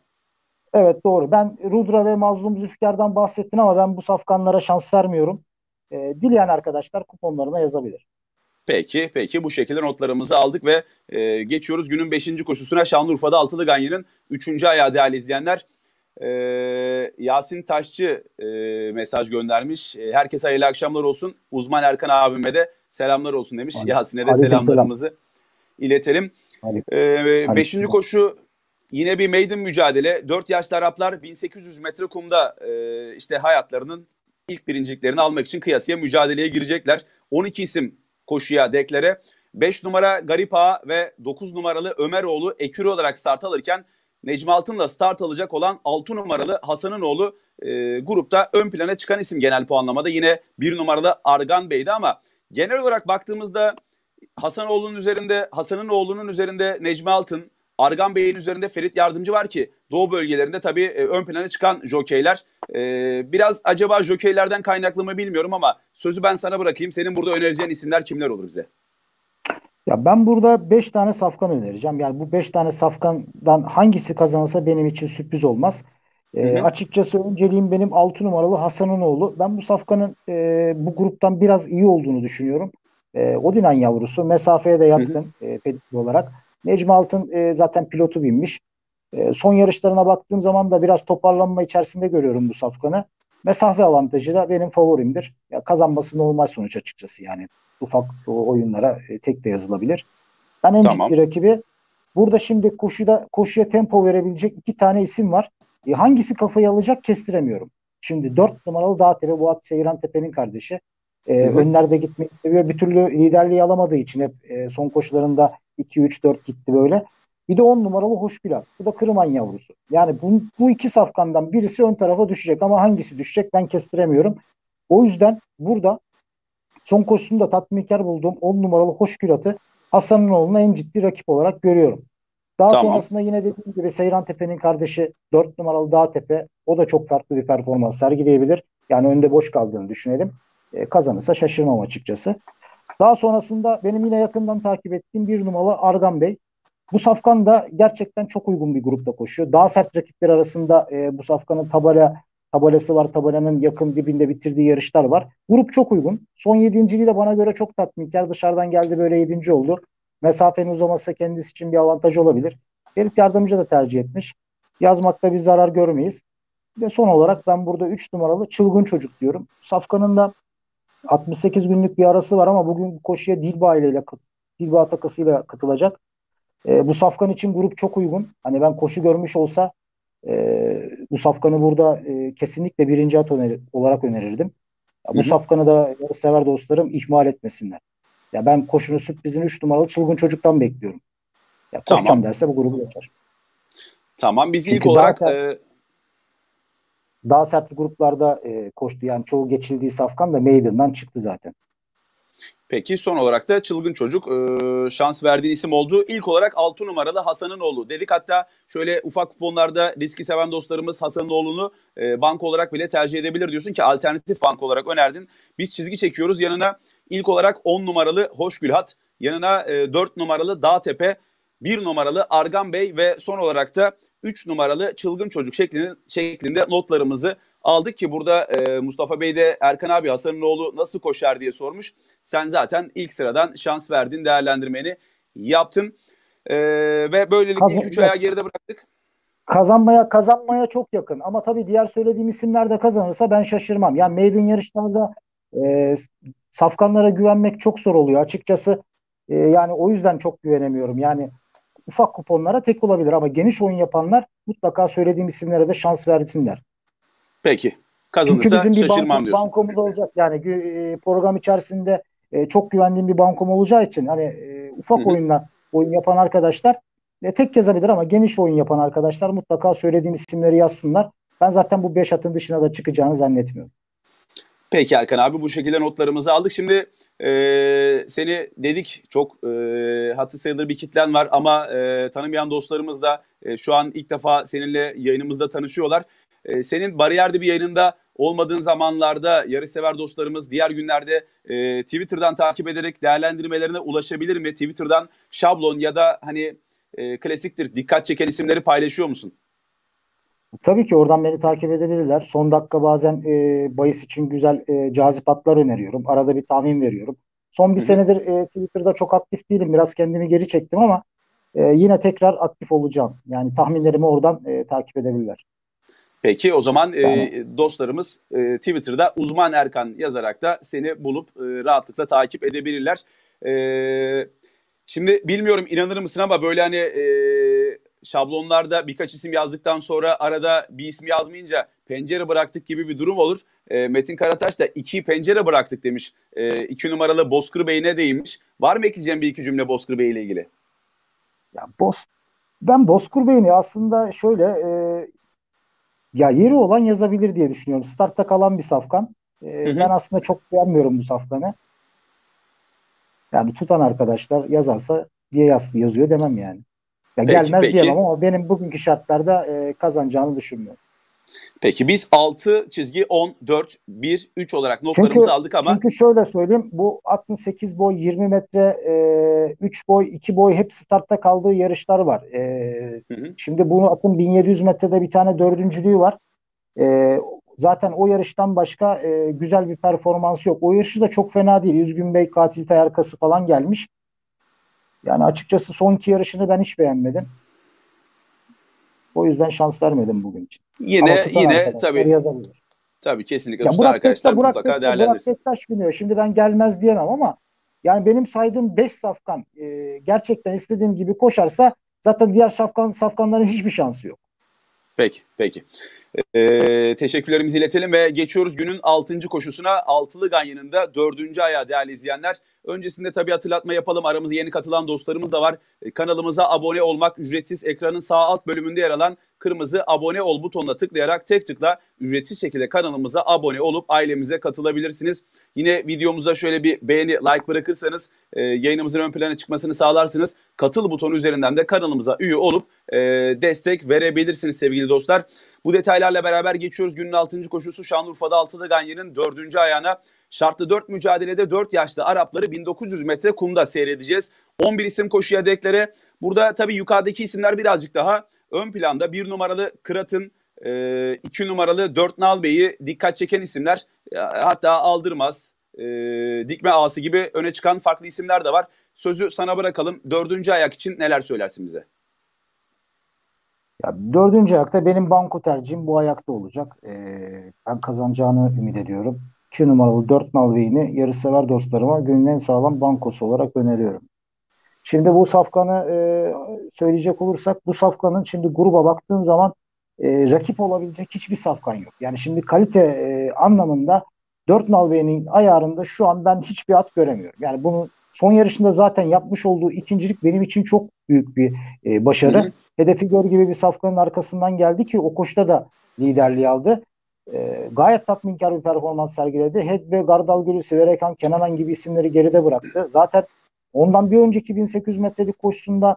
Evet doğru. Ben Rudra ve Mazlum Zülfikar'dan bahsettin ama ben bu safkanlara şans vermiyorum. E, dileyen arkadaşlar kuponlarına yazabilir. Peki, peki bu şekilde notlarımızı aldık ve e, geçiyoruz günün 5. koşusuna Şanlıurfa'da Altılı Ganyan'ın 3. ayağı değerli izleyenler. E, Yasin Taşçı e, mesaj göndermiş. E, herkese hayırlı akşamlar olsun. Uzman Erkan abime de selamlar olsun demiş. Yasin'e de selamlarımızı iletelim. Aleyküm. E, beşinci selam. koşu yine bir maiden mücadele. 4 yaşlı Araplar 1800 metre kumda e, işte hayatlarının ilk birinciliklerini almak için kıyasıya mücadeleye girecekler. 12 isim koşuya deklare. 5 numara Garip Ağa ve 9 numaralı Ömeroğlu ekürü olarak start alırken Necmi Altın'la start alacak olan 6 numaralı Hasan'ın oğlu e, grupta ön plana çıkan isim genel puanlamada. Yine 1 numaralı Argan Bey'di ama genel olarak baktığımızda Hasanoğlu'nun üzerinde, Hasan'ın oğlunun üzerinde Necmi Altın, Argan Bey'in üzerinde Ferit Yardımcı var ki Doğu bölgelerinde tabii e, ön plana çıkan jokeyler. E, biraz acaba jokeylerden kaynaklı mı bilmiyorum ama sözü ben sana bırakayım. Senin burada önereceğin isimler kimler olur bize? Ya ben burada 5 tane safkan önereceğim. Yani bu 5 tane safkandan hangisi kazanırsa benim için sürpriz olmaz. Ee, Hı hı. açıkçası önceliğim benim 6 numaralı Hasan'ın oğlu. Ben bu safkanın e, bu gruptan biraz iyi olduğunu düşünüyorum. E, Odinan yavrusu. Mesafeye de yatkın e, pedikür olarak. Necmi Altın e, zaten pilotu binmiş. E, son yarışlarına baktığım zaman da biraz toparlanma içerisinde görüyorum bu safkanı. Mesafe avantajı da benim favorimdir. Ya kazanması normal sonuç açıkçası yani. Ufak oyunlara e, tek de yazılabilir. Ben en Tamam. ciddi rakibi burada şimdi koşuda koşuya tempo verebilecek iki tane isim var. E, hangisi kafayı alacak kestiremiyorum. Şimdi 4 numaralı Dağtepe Boğat Seyran Tepe'nin kardeşi. E, önlerde gitmeyi seviyor. Bir türlü liderliği alamadığı için hep e, son koşularında 2-3-4 gitti böyle. Bir de 10 numaralı Hoşgülat. Bu da Kırman yavrusu. Yani bu, bu iki safkandan birisi ön tarafa düşecek ama hangisi düşecek ben kestiremiyorum. O yüzden burada son koşusunda tatminkar bulduğum 10 numaralı Hoşgülat'ı Hasan'ın oğluna en ciddi rakip olarak görüyorum. Daha Tamam. sonrasında yine dediğim gibi Seyran Tepe'nin kardeşi 4 numaralı Dağtepe o da çok farklı bir performans sergileyebilir. Yani önde boş kaldığını düşünelim. E, kazanırsa şaşırmam açıkçası. Daha sonrasında benim yine yakından takip ettiğim bir numaralı Argan Bey. Bu safkan da gerçekten çok uygun bir grupta koşuyor. Daha sert rakipler arasında e, bu safkanın tabela tabelası var. Tabelanın yakın dibinde bitirdiği yarışlar var. Grup çok uygun. Son yedinciliği de bana göre çok tatminkar. Dışarıdan geldi böyle yedinci oldu. Mesafenin uzaması kendisi için bir avantaj olabilir. Ferit Yardımcı da tercih etmiş. Yazmakta bir zarar görmeyiz. Ve son olarak ben burada 3 numaralı çılgın çocuk diyorum. Safkan'ın da 68 günlük bir arası var ama bugün koşuya Dilba ile Dilba takasıyla katılacak. E, bu safkan için grup çok uygun. Hani ben koşu görmüş olsa e, bu safkanı burada e, kesinlikle birinci at öneri, olarak önerirdim. Ya, bu Hı hı. safkanı da sever dostlarım ihmal etmesinler. Ya ben koşunun sürprizini 3 numaralı çılgın çocuktan bekliyorum. Ya koşacağım Tamam. derse bu grubu geçer. Tamam biz ilk Çünkü olarak daha e, Daha sert gruplarda e, koştu. Yani çoğu geçildiği safkan da Maiden'dan çıktı zaten. Peki son olarak da çılgın çocuk e, şans verdiğin isim oldu. İlk olarak 6 numaralı Hasan'ın oğlu dedik hatta şöyle ufak kuponlarda riski seven dostlarımız Hasan'ın oğlunu e, bank olarak bile tercih edebilir diyorsun ki alternatif bank olarak önerdin. Biz çizgi çekiyoruz yanına ilk olarak 10 numaralı Hoşgülhat yanına e, 4 numaralı Dağtepe 1 numaralı Argan Bey ve son olarak da 3 numaralı çılgın çocuk şeklinde, şeklinde notlarımızı aldık ki burada e, Mustafa Bey de Erkan abi Hasan'ın oğlu nasıl koşar diye sormuş. Sen zaten ilk sıradan şans verdin, değerlendirmeni yaptın. Ee, ve böylelikle Kazan- ilk üç ayağı geride bıraktık. Kazanmaya kazanmaya çok yakın. Ama tabii diğer söylediğim isimler de kazanırsa ben şaşırmam. Yani maiden yarışlarda e, safkanlara güvenmek çok zor oluyor. Açıkçası e, yani o yüzden çok güvenemiyorum. Yani ufak kuponlara tek olabilir ama geniş oyun yapanlar mutlaka söylediğim isimlere de şans versinler. Peki. Çünkü Kazanırsa bizim bir şaşırmam banko- diyorsun. bankomuz olacak. Yani e, program içerisinde e, çok güvendiğim bir bankom olacağı için hani e, ufak Hı hı. oyunla oyun yapan arkadaşlar e, tek yazabilir ama geniş oyun yapan arkadaşlar mutlaka söylediğim isimleri yazsınlar. Ben zaten bu 5 atın dışına da çıkacağını zannetmiyorum. Peki Erkan abi bu şekilde notlarımızı aldık. Şimdi e, seni dedik çok e, hatı sayılır bir kitlen var ama e, tanımayan dostlarımız da e, şu an ilk defa seninle yayınımızda tanışıyorlar. E, senin bariyerde bir yayınında Olmadığın zamanlarda yarışsever dostlarımız diğer günlerde e, Twitter'dan takip ederek değerlendirmelerine ulaşabilir mi? Twitter'dan şablon ya da hani e, klasiktir dikkat çeken isimleri paylaşıyor musun? Tabii ki oradan beni takip edebilirler. Son dakika bazen e, bahis için güzel e, cazip atlar öneriyorum. Arada bir tahmin veriyorum. Son bir Hı hı. senedir e, Twitter'da çok aktif değilim. Biraz kendimi geri çektim ama e, yine tekrar aktif olacağım. Yani tahminlerimi oradan e, takip edebilirler. Peki o zaman e, Tamam. dostlarımız e, Twitter'da uzman Erkan yazarak da seni bulup e, rahatlıkla takip edebilirler. E, şimdi bilmiyorum inanır mısın ama böyle hani e, şablonlarda birkaç isim yazdıktan sonra arada bir isim yazmayınca pencere bıraktık gibi bir durum olur. E, Metin Karataş da iki pencere bıraktık demiş. E, iki numaralı Bozkır Bey'ine değinmiş. Var mı ekleyeceğim bir iki cümle Bozkır Bey ile ilgili? Ya Boz, ben Bozkır Bey'ini aslında şöyle e, ya yeri olan yazabilir diye düşünüyorum. Startta kalan bir safkan. E, Hı hı. ben aslında çok beğenmiyorum bu safkanı. Yani tutan arkadaşlar yazarsa diye yaz, yazıyor demem yani. Ya Peki, gelmez peki. diyemem ama benim bugünkü şartlarda e, kazanacağını düşünmüyorum. Peki biz 6 çizgi 10, 4, 1, 3 olarak notlarımızı Çünkü aldık ama çünkü şöyle söyleyeyim bu atın 8 boy 20 metre e, 3 boy 2 boy hep startta kaldığı yarışlar var. E, Hı hı. şimdi bunu atın 1700 metrede bir tane dördüncülüğü var. E, zaten o yarıştan başka e, güzel bir performans yok. O yarışı da çok fena değil. Üzgün Bey katil tay arkası falan gelmiş. Yani açıkçası son iki yarışını ben hiç beğenmedim. O yüzden şans vermedim bugün için. Yine yine tabii yazabilir. tabii kesinlikle Ya Burak arkadaşlar Burak mutlaka Bektaş, Burak değerlendirsin. Bektaş biniyor. Şimdi ben gelmez diyemem ama yani benim saydığım 5 safkan e, gerçekten istediğim gibi koşarsa zaten diğer safkan safkanların hiçbir şansı yok. Peki, peki. Ee, teşekkürlerimizi iletelim ve geçiyoruz günün 6. koşusuna. Altılı Ganyan'ın da 4. ayağı değerli izleyenler. Öncesinde tabii hatırlatma yapalım. Aramıza yeni katılan dostlarımız da var. Ee, kanalımıza abone olmak ücretsiz. Ekranın sağ alt bölümünde yer alan kırmızı abone ol butonuna tıklayarak tek tıkla ücretsiz şekilde kanalımıza abone olup ailemize katılabilirsiniz. Yine videomuza şöyle bir beğeni, like bırakırsanız e, yayınımızın ön plana çıkmasını sağlarsınız. Katıl butonu üzerinden de kanalımıza üye olup e, destek verebilirsiniz sevgili dostlar. Bu detaylarla beraber geçiyoruz günün 6. koşusu Şanlıurfa'da Altılı Ganyan'ın 4. ayağına. Şartlı 4 mücadelede 4 yaşlı Arapları 1900 metre kumda seyredeceğiz. 11 isim koşuya deklare. Burada tabii yukarıdaki isimler birazcık daha ön planda. 1 numaralı Kırat'ın 2 numaralı 4 Nalbey'i dikkat çeken isimler. Ya, Hatta Aldırmaz, e, Dikme Ağası gibi öne çıkan farklı isimler de var. Sözü sana bırakalım. Dördüncü ayak için neler söylersin bize? Ya dördüncü ayakta benim banko tercihim bu ayakta olacak. E, ben kazanacağını ümit ediyorum. 2 numaralı 4 Nalvey'ini yarışsever dostlarıma günün en sağlam bankosu olarak öneriyorum. Şimdi bu safkanı e, söyleyecek olursak bu safkanın şimdi gruba baktığım zaman e, rakip olabilecek hiçbir safkan yok. Yani şimdi kalite e, anlamında 4 Nalbey'in ayarında şu an ben hiçbir at göremiyorum. Yani bunu son yarışında zaten yapmış olduğu ikincilik benim için çok büyük bir e, başarı. Hı hı. Hedefi gör gibi bir safkanın arkasından geldi ki o koşuda da liderliği aldı. E, gayet tatminkar bir performans sergiledi. Head ve Gardal Gülü, Siverekan, Kenanan gibi isimleri geride bıraktı. Zaten ondan bir önceki 1800 metrelik koşusunda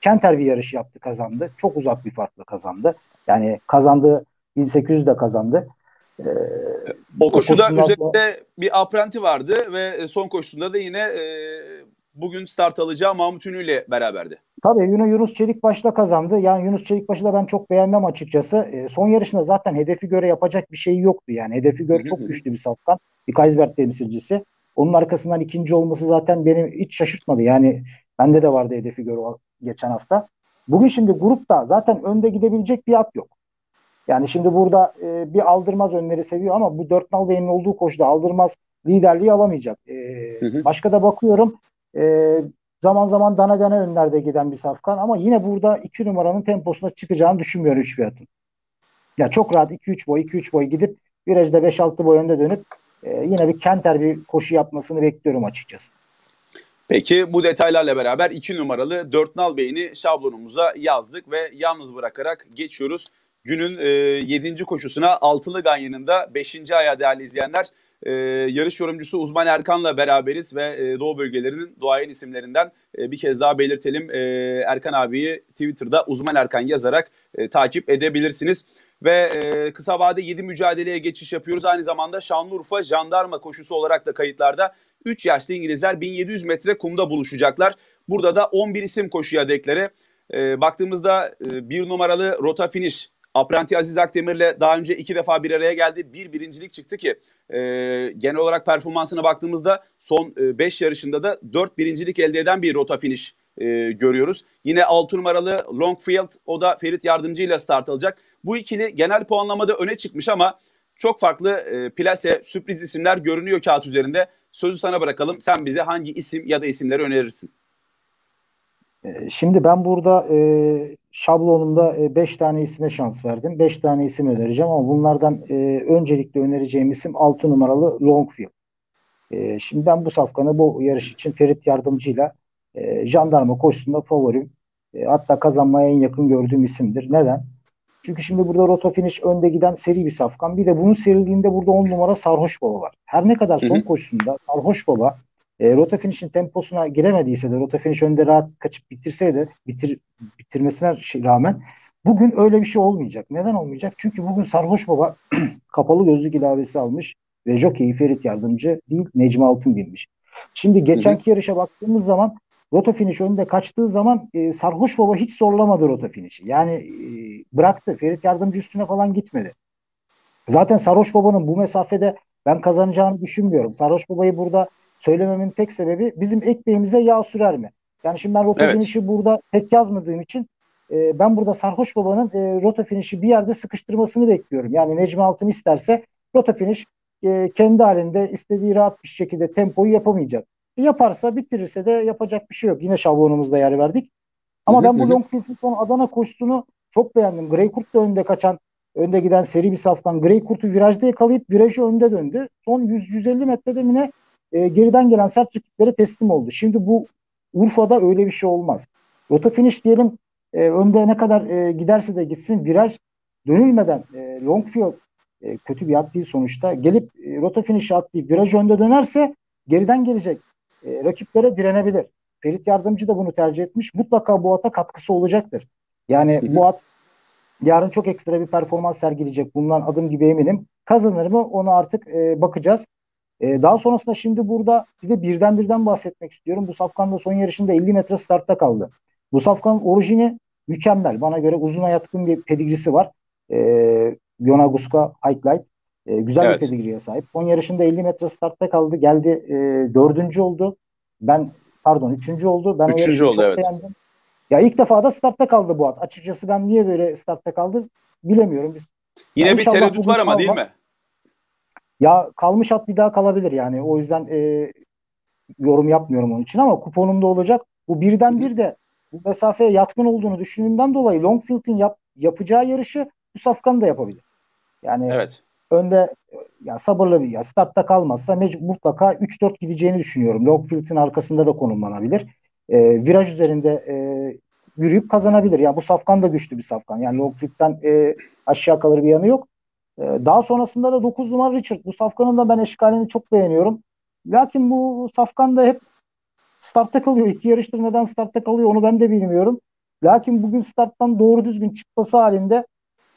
Kenter bir yarış yaptı kazandı. Çok uzak bir farkla kazandı. Yani kazandığı 1800 de kazandı. Ee, O koşuda koşudan sonra- üzerinde bir apprenti vardı ve son koşusunda da yine e, bugün start alacağı Mahmut Ünlü ile beraberdi. Tabii Yunus, Yunus Çelikbaş'la kazandı. Yani Yunus Çelikbaş'ı da ben çok beğenmem açıkçası. Ee, son yarışında zaten hedefi göre yapacak bir şey yoktu. Yani hedefi göre çok güçlü bir safkan. Bir Kaysberg temsilcisi. Onun arkasından ikinci olması zaten beni hiç şaşırtmadı. Yani bende de vardı hedefi göre geçen hafta. Bugün şimdi grupta zaten önde gidebilecek bir at yok. Yani şimdi burada e, bir aldırmaz önleri seviyor ama bu dört nal beynin olduğu koşuda aldırmaz liderliği alamayacak. E, Hı hı. başka da bakıyorum e, zaman zaman dana dana önlerde giden bir safkan ama yine burada 2 numaranın temposuna çıkacağını düşünmüyorum hiçbir atın. Ya çok rahat 2-3 boy 2-3 boy gidip virajda 5-6 boy önde dönüp e, yine bir kenter bir koşu yapmasını bekliyorum açıkçası. Peki bu detaylarla beraber 2 numaralı 4 nal beyni şablonumuza yazdık ve yalnız bırakarak geçiyoruz. Günün 7. koşusuna Altılı Ganyan'ın da 5. ayağı değerli izleyenler. E, yarış yorumcusu uzman Erkan'la beraberiz ve e, Doğu bölgelerinin duayen isimlerinden e, bir kez daha belirtelim. E, Erkan abiyi Twitter'da uzman Erkan yazarak e, takip edebilirsiniz. Ve e, kısa vade 7 mücadeleye geçiş yapıyoruz. Aynı zamanda Şanlıurfa jandarma koşusu olarak da kayıtlarda 3 yaşlı İngilizler 1700 metre kumda buluşacaklar. Burada da 11 isim koşuya deklare. E, baktığımızda e, bir numaralı rota finish Apranti Aziz Akdemir'le daha önce iki defa bir araya geldi. Bir birincilik çıktı ki e, genel olarak performansına baktığımızda son 5 e, yarışında da 4 birincilik elde eden bir rota finish e, görüyoruz. Yine 6 numaralı Longfield o da Ferit Yardımcı ile start alacak. Bu ikili genel puanlamada öne çıkmış ama çok farklı e, plase sürpriz isimler görünüyor kağıt üzerinde. Sözü sana bırakalım. Sen bize hangi isim ya da isimleri önerirsin? Ee, şimdi ben burada e, şablonumda 5 e, tane isime şans verdim. 5 tane isim önereceğim ama bunlardan e, öncelikle önereceğim isim 6 numaralı Longfield. E, şimdi ben bu safkanı bu yarış için Ferit Yardımcı'yla e, jandarma koşusunda favorim. E, hatta kazanmaya en yakın gördüğüm isimdir. Neden? Çünkü şimdi burada rota finish önde giden seri bir safkan. Bir de bunun serildiğinde burada 10 numara Sarhoş Baba var. Her ne kadar son koşusunda Sarhoş Baba e, rota finish'in temposuna giremediyse de rota finish önde rahat kaçıp bitirseydi bitir, bitirmesine rağmen bugün öyle bir şey olmayacak. Neden olmayacak? Çünkü bugün Sarhoş Baba [clears throat] kapalı gözlük ilavesi almış ve jockey Ferit yardımcı değil Necmi Altın binmiş. Şimdi geçenki yarışa baktığımız zaman rota finish önde kaçtığı zaman e, Sarhoş Baba hiç zorlamadı rota finish'i. Yani e, bıraktı. Ferit yardımcı üstüne falan gitmedi. Zaten Sarhoş Baba'nın bu mesafede ben kazanacağını düşünmüyorum. Sarhoş Baba'yı burada söylememin tek sebebi bizim ekmeğimize yağ sürer mi? Yani şimdi ben rota evet. finişi burada tek yazmadığım için e, ben burada Sarhoş Baba'nın e, rota finişi bir yerde sıkıştırmasını bekliyorum. Yani Necmi Altın isterse rota finish e, kendi halinde istediği rahat bir şekilde tempoyu yapamayacak. Yaparsa bitirirse de yapacak bir şey yok. Yine şablonumuzda yer verdik. Ama hı, ben bu hı. Longfield'in son Adana koşusunu çok beğendim. Grey Kurt da önde kaçan, önde giden seri bir safkan. Grey Kurt'u virajda yakalayıp virajı önde döndü. Son 100-150 metrede yine e, geriden gelen sert rakiplere teslim oldu. Şimdi bu Urfa'da öyle bir şey olmaz. Rota finish diyelim e, önde ne kadar e, giderse de gitsin viraj dönülmeden e, Longfield e, kötü bir at değil sonuçta. Gelip e, rota finish atlayıp viraj önde dönerse geriden gelecek e, rakiplere direnebilir. Ferit Yardımcı da bunu tercih etmiş. Mutlaka bu ata katkısı olacaktır. Yani hı hı. bu at yarın çok ekstra bir performans sergileyecek. Bundan adım gibi eminim. Kazanır mı onu artık e, bakacağız. E, daha sonrasında şimdi burada bir de birden birden bahsetmek istiyorum. Bu Safkan da son yarışında 50 metre startta kaldı. Bu Safkan'ın orijini mükemmel. Bana göre uzuna yatkın bir pedigrisi var. E, Yonaguska Highlight. E, güzel evet. bir pedigriye sahip. Son yarışında 50 metre startta kaldı. Geldi e, dördüncü oldu. Ben pardon üçüncü oldu. Ben üçüncü oldu evet. Beğendim. Ya ilk defa da startta kaldı bu at. Açıkçası ben niye böyle startta kaldı bilemiyorum. Biz, Yine yani bir tereddüt var ama değil mi? Ya kalmış at bir daha kalabilir yani. O yüzden e, yorum yapmıyorum onun için ama kuponumda olacak. Bu birden bir de bu mesafeye yatkın olduğunu düşündüğümden dolayı Longfield'in yap, yapacağı yarışı bu Safkan da yapabilir. Yani evet. Önde ya sabırlı bir ya startta kalmazsa mec- mutlaka 3-4 gideceğini düşünüyorum. Longfield'in arkasında da konumlanabilir. E, viraj üzerinde e, yürüyüp kazanabilir. Yani bu Safkan da güçlü bir Safkan. Yani Longfield'den e, aşağı kalır bir yanı yok. Ee, daha sonrasında da 9 numara Richard. Bu Safkan'ın da ben eşkalini çok beğeniyorum. Lakin bu Safkan da hep startta kalıyor. İki yarıştır neden startta kalıyor onu ben de bilmiyorum. Lakin bugün starttan doğru düzgün çıkması halinde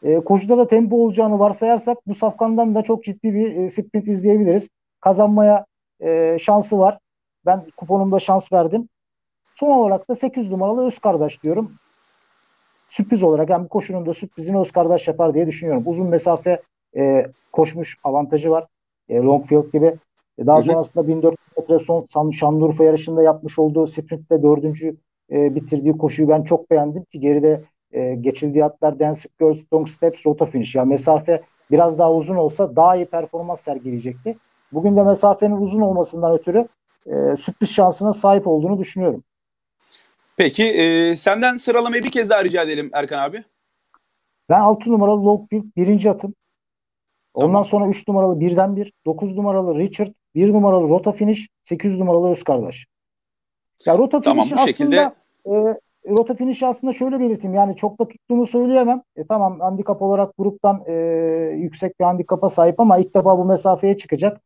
e, koşuda da tempo olacağını varsayarsak bu Safkan'dan da çok ciddi bir e, sprint izleyebiliriz. Kazanmaya e, şansı var. Ben kuponumda şans verdim. Son olarak da 8 numaralı öz kardeş diyorum. Sürpriz olarak yani bu koşunun da sürprizini öz kardeş yapar diye düşünüyorum. Uzun mesafe e, koşmuş avantajı var. E, Longfield gibi. E, daha sonrasında 1400 metre son Şanlıurfa yarışında yapmış olduğu sprintte dördüncü e, bitirdiği koşuyu ben çok beğendim ki geride e, geçildiği atlar Dance Girl, Strong Steps, Rota Finish. Yani mesafe biraz daha uzun olsa daha iyi performans sergileyecekti. Bugün de mesafenin uzun olmasından ötürü e, sürpriz şansına sahip olduğunu düşünüyorum. Peki e, senden sıralamayı bir kez daha rica edelim Erkan abi. Ben 6 numaralı Longfield birinci atım. Ondan tamam. sonra 3 numaralı birden bir, 9 numaralı Richard, 1 numaralı Rota Finish, 8 numaralı Öz Kardeş. Ya Rota tamam, Finish aslında şekilde... e, Rota Finish aslında şöyle belirteyim. Yani çok da tuttuğumu söyleyemem. E, tamam handikap olarak gruptan e, yüksek bir handikapa sahip ama ilk defa bu mesafeye çıkacak.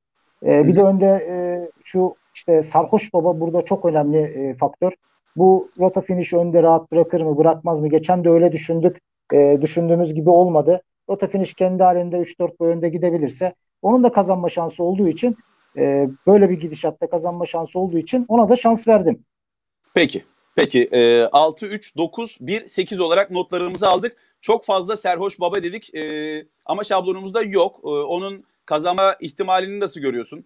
E, bir de önde e, şu işte Sarhoş Baba burada çok önemli e, faktör. Bu Rota Finish önde rahat bırakır mı bırakmaz mı? Geçen de öyle düşündük. E, düşündüğümüz gibi olmadı. Rota finish kendi halinde 3-4 boy önde gidebilirse onun da kazanma şansı olduğu için e, böyle bir gidişatta kazanma şansı olduğu için ona da şans verdim. Peki. Peki e, 6, 3, 9, 1, 8 olarak notlarımızı aldık. Çok fazla Serhoş Baba dedik e, ama şablonumuzda yok. E, onun kazanma ihtimalini nasıl görüyorsun?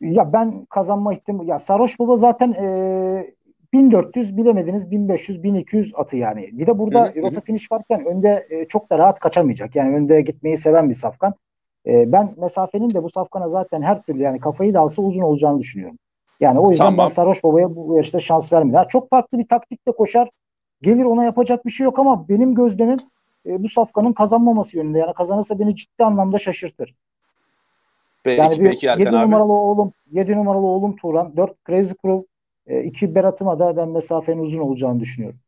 Ya ben kazanma ihtimali ya Sarhoş Baba zaten e, 1400 bilemediniz 1500 1200 atı yani. Bir de burada Hı hı, rota finish varken önde e, çok da rahat kaçamayacak. Yani önde gitmeyi seven bir safkan. E, ben mesafenin de bu safkana zaten her türlü yani kafayı da alsa uzun olacağını düşünüyorum. Yani o yüzden ben Tamam. Sarhoş Baba'ya bu yarışta şans vermedim. Çok farklı bir taktikle koşar. Gelir ona yapacak bir şey yok ama benim gözlemim e, bu safkanın kazanmaması yönünde. Yani kazanırsa beni ciddi anlamda şaşırtır. Peki, Yani bir peki 7 Erkan abi. numaralı oğlum 7 numaralı oğlum Turan 4 Crazy Crew 2 Berat'ıma da ben mesafenin uzun olacağını düşünüyorum.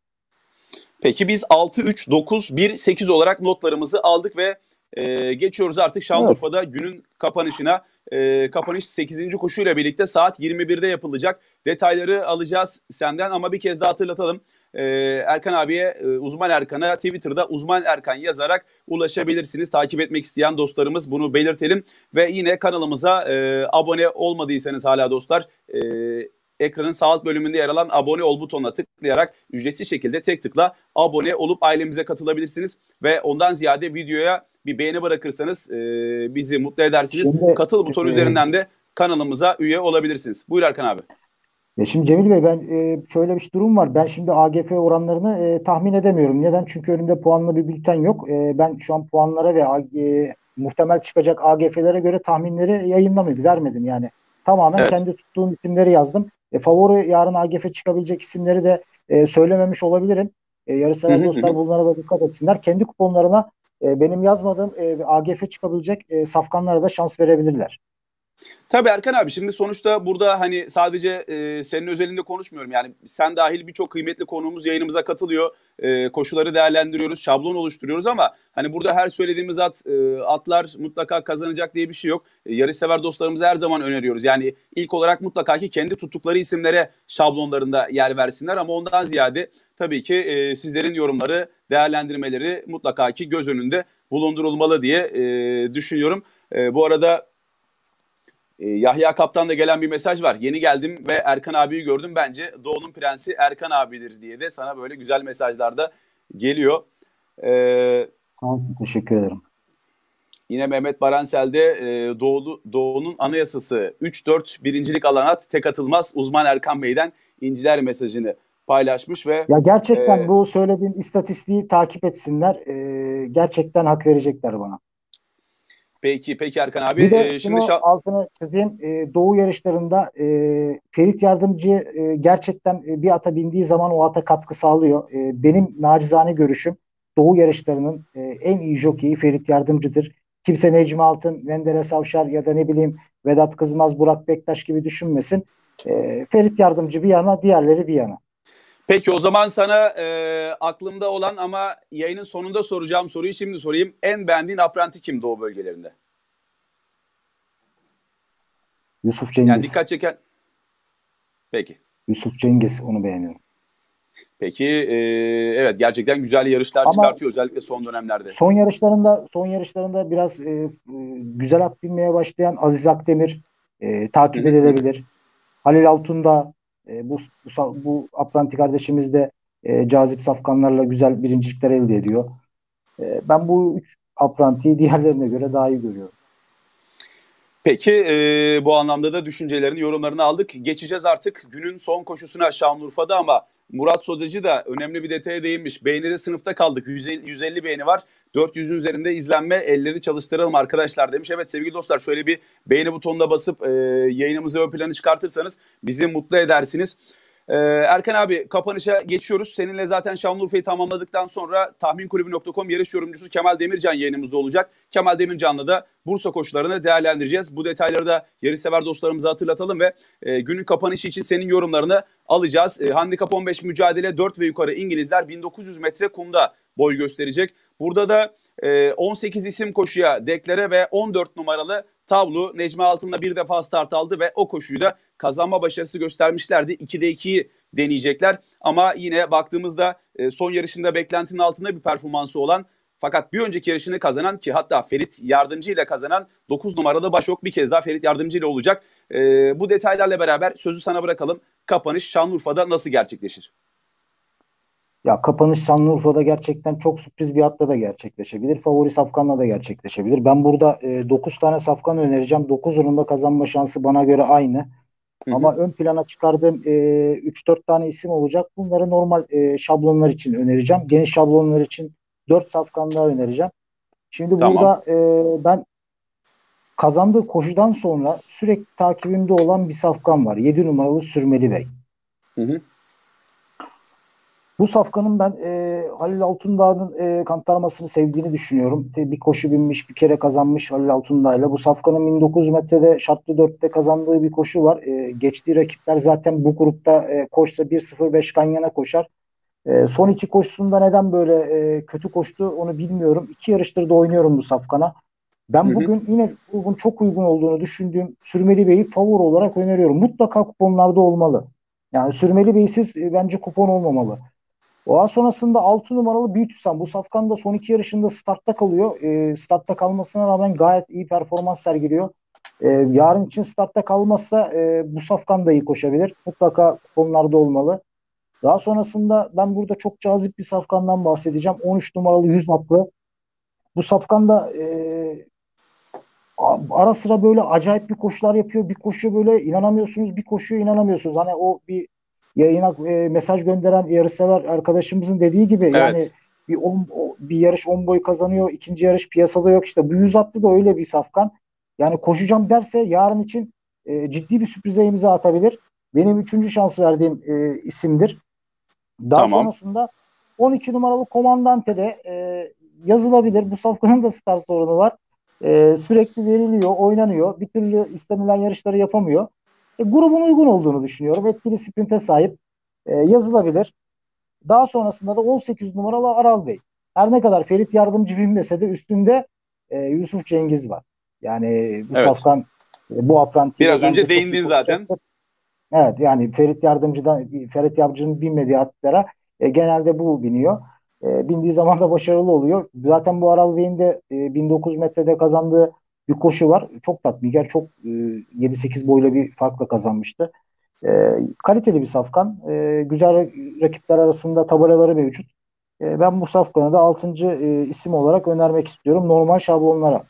Peki biz 6, 3, 9, 1, 8 olarak notlarımızı aldık ve e, geçiyoruz artık Şanlıurfa'da günün kapanışına. E, kapanış 8. koşuyla birlikte saat 21'de yapılacak. Detayları alacağız senden ama bir kez daha hatırlatalım. E, Erkan abiye, e, uzman Erkan'a Twitter'da uzman Erkan yazarak ulaşabilirsiniz. Takip etmek isteyen dostlarımız bunu belirtelim. Ve yine kanalımıza e, abone olmadıysanız hala dostlar e, ekranın sağ bölümünde yer alan abone ol butonuna tıklayarak ücretsiz şekilde tek tıkla abone olup ailemize katılabilirsiniz. Ve ondan ziyade videoya bir beğeni bırakırsanız e, bizi mutlu edersiniz. Şimdi, Katıl butonu e, üzerinden de kanalımıza üye olabilirsiniz. Buyur Erkan abi. Ya şimdi Cemil Bey ben e, şöyle bir durum var. Ben şimdi AGF oranlarını e, tahmin edemiyorum. Neden? Çünkü önümde puanlı bir bülten yok. E, ben şu an puanlara ve e, muhtemel çıkacak AGF'lere göre tahminleri yayınlamadı, vermedim yani. Tamamen Evet. kendi tuttuğum isimleri yazdım. E, favori yarın AGF çıkabilecek isimleri de e, söylememiş olabilirim. E, hı, dostlar bunlara da dikkat etsinler. Kendi kuponlarına e, benim yazmadığım e, AGF çıkabilecek e, safkanlara da şans verebilirler. Tabii Erkan abi şimdi sonuçta burada hani sadece e, senin özelinde konuşmuyorum. Yani sen dahil birçok kıymetli konuğumuz yayınımıza katılıyor. E, koşuları değerlendiriyoruz, şablon oluşturuyoruz ama hani burada her söylediğimiz at e, atlar mutlaka kazanacak diye bir şey yok. E, yarışsever dostlarımıza her zaman öneriyoruz. Yani ilk olarak mutlaka ki kendi tuttukları isimlere şablonlarında yer versinler ama ondan ziyade tabii ki e, sizlerin yorumları, değerlendirmeleri mutlaka ki göz önünde bulundurulmalı diye e, düşünüyorum. E, bu arada e, Yahya Kaptan'da gelen bir mesaj var. Yeni geldim ve Erkan abiyi gördüm. Bence Doğu'nun prensi Erkan abidir diye de sana böyle güzel mesajlar da geliyor. Sağ olun, teşekkür ederim. yine Mehmet Baransel'de e, Doğu, Doğu'nun anayasası 3-4 birincilik alan at tek atılmaz uzman Erkan Bey'den inciler mesajını paylaşmış ve Ya gerçekten Ee, bu söylediğim istatistiği takip etsinler. Ee, gerçekten hak verecekler bana. peki peki Erkan abi Bir de e, şimdi şa- altını çizeyim. Ee, Doğu yarışlarında e, Ferit Yardımcı e, gerçekten e, bir ata bindiği zaman o ata katkı sağlıyor. E, benim nacizane görüşüm Doğu yarışlarının e, en iyi jokeyi Ferit Yardımcı'dır. Kimse Necmi Altın, Menderes Avşar ya da ne bileyim Vedat Kızmaz, Burak Bektaş gibi düşünmesin. E, Ferit Yardımcı bir yana, diğerleri bir yana. Peki o zaman sana e, aklımda olan ama yayının sonunda soracağım soruyu şimdi sorayım. En beğendiğin apranti kim Doğu bölgelerinde? Yusuf Cengiz. Yani dikkat çeken... Peki. Yusuf Cengiz onu beğeniyorum. Peki e, evet gerçekten güzel yarışlar Ama- çıkartıyor özellikle son dönemlerde. Son yarışlarında son yarışlarında biraz e, e, güzel at binmeye başlayan Aziz Akdemir e, takip edilebilir. Halil Altun da e, bu, bu bu apranti kardeşimiz de e, cazip safkanlarla güzel birincilikler elde ediyor. E, ben bu üç aprantiyi diğerlerine göre daha iyi görüyorum. Peki e, bu anlamda da düşüncelerini, yorumlarını aldık. Geçeceğiz artık günün son koşusuna Şanlıurfa'da ama Murat Sodacı da önemli bir detaya değinmiş. Beğenide sınıfta kaldık. 150, 150 beğeni var. 400'ün üzerinde izlenme. Elleri çalıştıralım arkadaşlar demiş. Evet sevgili dostlar şöyle bir beğeni butonuna basıp e, yayınımızı ön plana çıkartırsanız bizi mutlu edersiniz. Ee, Erkan abi kapanışa geçiyoruz. Seninle zaten Şanlıurfa'yı tamamladıktan sonra tahminkulübü.com yarış yorumcusu Kemal Demircan yayınımızda olacak. Kemal Demircan'la da Bursa koşularını değerlendireceğiz. Bu detayları da yarışsever dostlarımıza hatırlatalım ve e, günün kapanışı için senin yorumlarını alacağız. E, Handikap 15 mücadele 4 ve yukarı İngilizler 1900 metre kumda boy gösterecek. Burada da e, 18 isim koşuya deklare ve 14 numaralı Tavlu Necmi Altın'la bir defa start aldı ve o koşuyu da kazanma başarısı göstermişlerdi. 2'de 2'yi deneyecekler ama yine baktığımızda e, son yarışında beklentinin altında bir performansı olan Fakat bir önceki yarışını kazanan ki hatta Ferit Yardımcı ile kazanan 9 numaralı Başok bir kez daha Ferit Yardımcı ile olacak. E, bu detaylarla beraber sözü sana bırakalım. Kapanış Şanlıurfa'da nasıl gerçekleşir? Ya kapanış Şanlıurfa'da gerçekten çok sürpriz bir atla da gerçekleşebilir. Favori safkanla da gerçekleşebilir. Ben burada e, 9 tane safkan önereceğim. 9'unun da kazanma şansı bana göre aynı. Hı hı. Ama ön plana çıkardığım e, 3-4 tane isim olacak. Bunları normal e, şablonlar için önereceğim. Geniş şablonlar için 4 safkan daha önereceğim. Şimdi Tamam. burada e, ben kazandığı koşudan sonra sürekli takibimde olan bir safkan var. 7 numaralı Sürmeli Bey. Hı hı. Bu safkanın ben e, Halil Altundağ'ın e, kantarmasını sevdiğini düşünüyorum. E, bir koşu binmiş, bir kere kazanmış Halil Altundağ'la. Bu safkanın 1900 metrede şartlı 4'te kazandığı bir koşu var. E, geçtiği rakipler zaten bu grupta e, koşsa 1.05 Ganyan'a koşar. E, son iki koşusunda neden böyle e, kötü koştu onu bilmiyorum. İki yarıştır da oynuyorum bu safkana. Ben Hı hı. bugün yine uygun, çok uygun olduğunu düşündüğüm Sürmeli Bey'i favori olarak öneriyorum. Mutlaka kuponlarda olmalı. Yani Sürmeli Bey'siz e, bence kupon olmamalı. Daha sonrasında 6 numaralı Büyütüsen. Bu safkan da son iki yarışında startta kalıyor. E, startta kalmasına rağmen gayet iyi performans sergiliyor. E, yarın için startta kalmazsa e, bu safkan da iyi koşabilir. Mutlaka kuponlarda olmalı. Daha sonrasında ben burada çok cazip bir safkandan bahsedeceğim. 13 numaralı 100 atlı. Bu safkan da e, ara sıra böyle acayip bir koşular yapıyor. Bir koşuyor böyle inanamıyorsunuz, bir koşuyor inanamıyorsunuz. Hani o bir yayına e, mesaj gönderen yarışsever arkadaşımızın dediği gibi Evet. yani bir on, bir yarış 10 boy kazanıyor, ikinci yarış piyasada yok işte. Bu 100 atlı da öyle bir safkan. Yani koşacağım derse yarın için e, ciddi bir sürprize imza atabilir. Benim üçüncü şans verdiğim e, isimdir. Daha Tamam. sonrasında 12 numaralı Komandante de e, yazılabilir. Bu safkanın da star sorunu var. E, sürekli veriliyor, oynanıyor. Bir türlü istenilen yarışları yapamıyor. E, grubun uygun olduğunu düşünüyorum. Etkili sprinte sahip. E, yazılabilir. Daha sonrasında da 18 numaralı Aral Bey. Her ne kadar Ferit yardımcı bilmese de üstünde e, Yusuf Cengiz var. Yani bu Evet. safkan e, bu aprantiyle Biraz önce değindin zaten. koşacaktır. Evet yani Ferit Yardımcı'dan Ferit Yardımcı'nın binmediği atlara e, genelde bu biniyor. E, bindiği zaman da başarılı oluyor. Zaten bu Aral Bey'in de e, 1900 metrede kazandığı bir koşu var. Çok tatmiker, çok e, 7-8 boyla bir farkla kazanmıştı. E, kaliteli bir safkan. E, güzel rakipler arasında tabelaları mevcut. E, ben bu safkanı da 6. E, isim olarak önermek istiyorum normal şablonlara.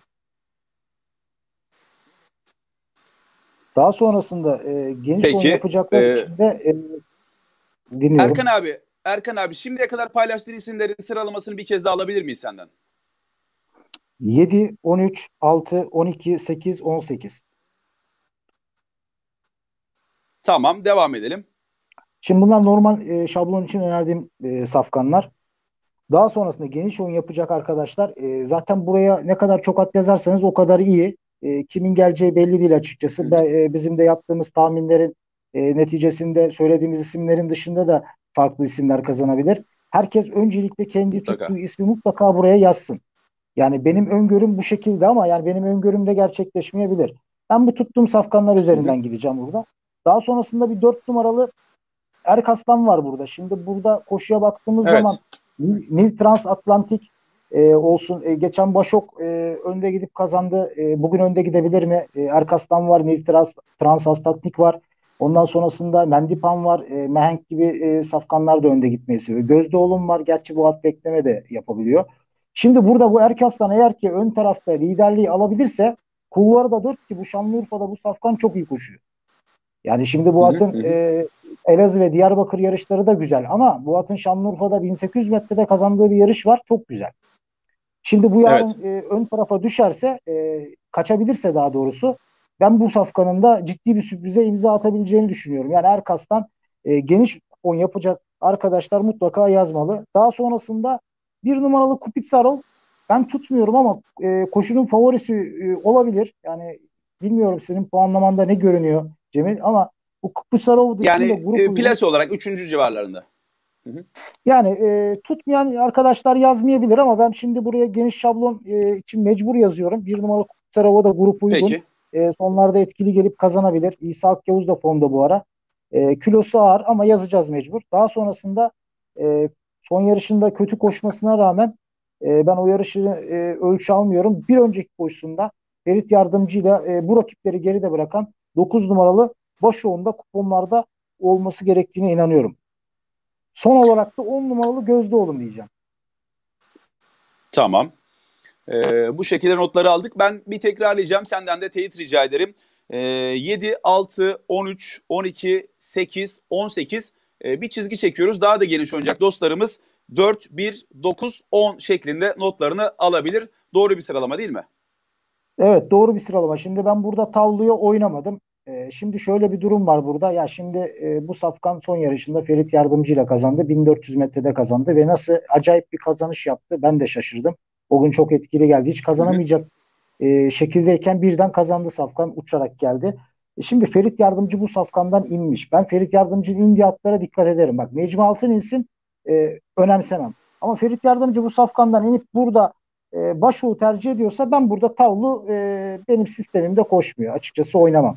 Daha sonrasında e, geniş Peki, oyun yapacaklar e, için de e, dinliyorum. Erkan abi, Erkan abi şimdiye kadar paylaştığın isimlerin sıralamasını bir kez daha alabilir miyiz senden? 7, 13, 6, 12, 8, 18. Tamam, devam edelim. Şimdi bunlar normal e, şablon için önerdiğim e, safkanlar. Daha sonrasında geniş oyun yapacak arkadaşlar. e, zaten buraya ne kadar çok at yazarsanız o kadar iyi. E, kimin geleceği belli değil açıkçası. Be- e, bizim de yaptığımız tahminlerin e, neticesinde söylediğimiz isimlerin dışında da farklı isimler kazanabilir. Herkes öncelikle kendi Mutlaka. tuttuğu ismi mutlaka buraya yazsın. Yani benim öngörüm bu şekilde ama yani benim öngörüm de gerçekleşmeyebilir. Ben bu tuttuğum safkanlar üzerinden gideceğim burada. Daha sonrasında bir 4 numaralı Erkaslan var burada. Şimdi burada koşuya baktığımız Evet. zaman Nil Transatlantik e, olsun. E, geçen Başok e, önde gidip kazandı. E, bugün önde gidebilir mi? E, Erkaslan var, Nil Trans, Transatlantik var. Ondan sonrasında Mendipan var. E, Mehenk gibi e, safkanlar da önde gitmeyi seviyor. Gözdeoğlu'm var. Gerçi bu at bekleme de yapabiliyor. Şimdi burada bu Erkaslan eğer ki ön tarafta liderliği alabilirse kulvarı da 4 ki bu Şanlıurfa'da bu safkan çok iyi koşuyor. Yani şimdi bu Hı hı, atın hı hı. e, Elazığ ve Diyarbakır yarışları da güzel ama bu atın Şanlıurfa'da 1800 metrede kazandığı bir yarış var. Çok güzel. Şimdi bu yarın e, ön tarafa düşerse e, kaçabilirse daha doğrusu ben bu safkanın da ciddi bir sürprize imza atabileceğini düşünüyorum. Yani Erkas'tan e, geniş kupon yapacak arkadaşlar mutlaka yazmalı. Daha sonrasında bir numaralı Kupitsarov ben tutmuyorum ama e, koşunun favorisi e, olabilir. Yani bilmiyorum senin puanlamanda ne görünüyor Cemil ama bu Kupitsarov Yani dışında grup e, plase olarak 3. civarlarında. yani e, tutmayan arkadaşlar yazmayabilir ama ben şimdi buraya geniş şablon e, için mecbur yazıyorum. Bir numaralı Kupitsarova da grup uygun. Peki. E, sonlarda etkili gelip kazanabilir. İsa Akyavuz da formda bu ara. E, kilosu ağır ama yazacağız mecbur. Daha sonrasında e, son yarışında kötü koşmasına rağmen e, ben o yarışı e, ölçü almıyorum. Bir önceki koşusunda Ferit Yardımcı ile bu rakipleri geride bırakan 9 numaralı Başoğlu'nda kuponlarda olması gerektiğine inanıyorum. Son olarak da 10 numaralı Gözdeoğlu diyeceğim. Tamam. Ee, bu şekilde notları aldık. Ben bir tekrarlayacağım. Senden de teyit rica ederim. Ee, 7, 6, 13, 12, 8, 18 ee, bir çizgi çekiyoruz. Daha da geniş oynayacak dostlarımız 4, 1, 9, 10 şeklinde notlarını alabilir. Doğru bir sıralama değil mi? Evet doğru bir sıralama. Şimdi ben burada tavluya oynamadım. Ee, şimdi şöyle bir durum var burada. Ya şimdi e, bu Safkan son yarışında Ferit Yardımcı ile kazandı. 1400 metrede kazandı ve nasıl acayip bir kazanış yaptı. Ben de şaşırdım. O gün çok etkili geldi. Hiç kazanamayacak e, şekildeyken birden kazandı Safkan uçarak geldi. E şimdi Ferit Yardımcı bu safkandan inmiş. Ben Ferit Yardımcı'nın indiği atlara dikkat ederim. Bak Necmi Altın insin e, önemsemem. Ama Ferit Yardımcı bu safkandan inip burada e, başuğu tercih ediyorsa ben burada tavlu e, benim sistemimde koşmuyor. Açıkçası oynamam.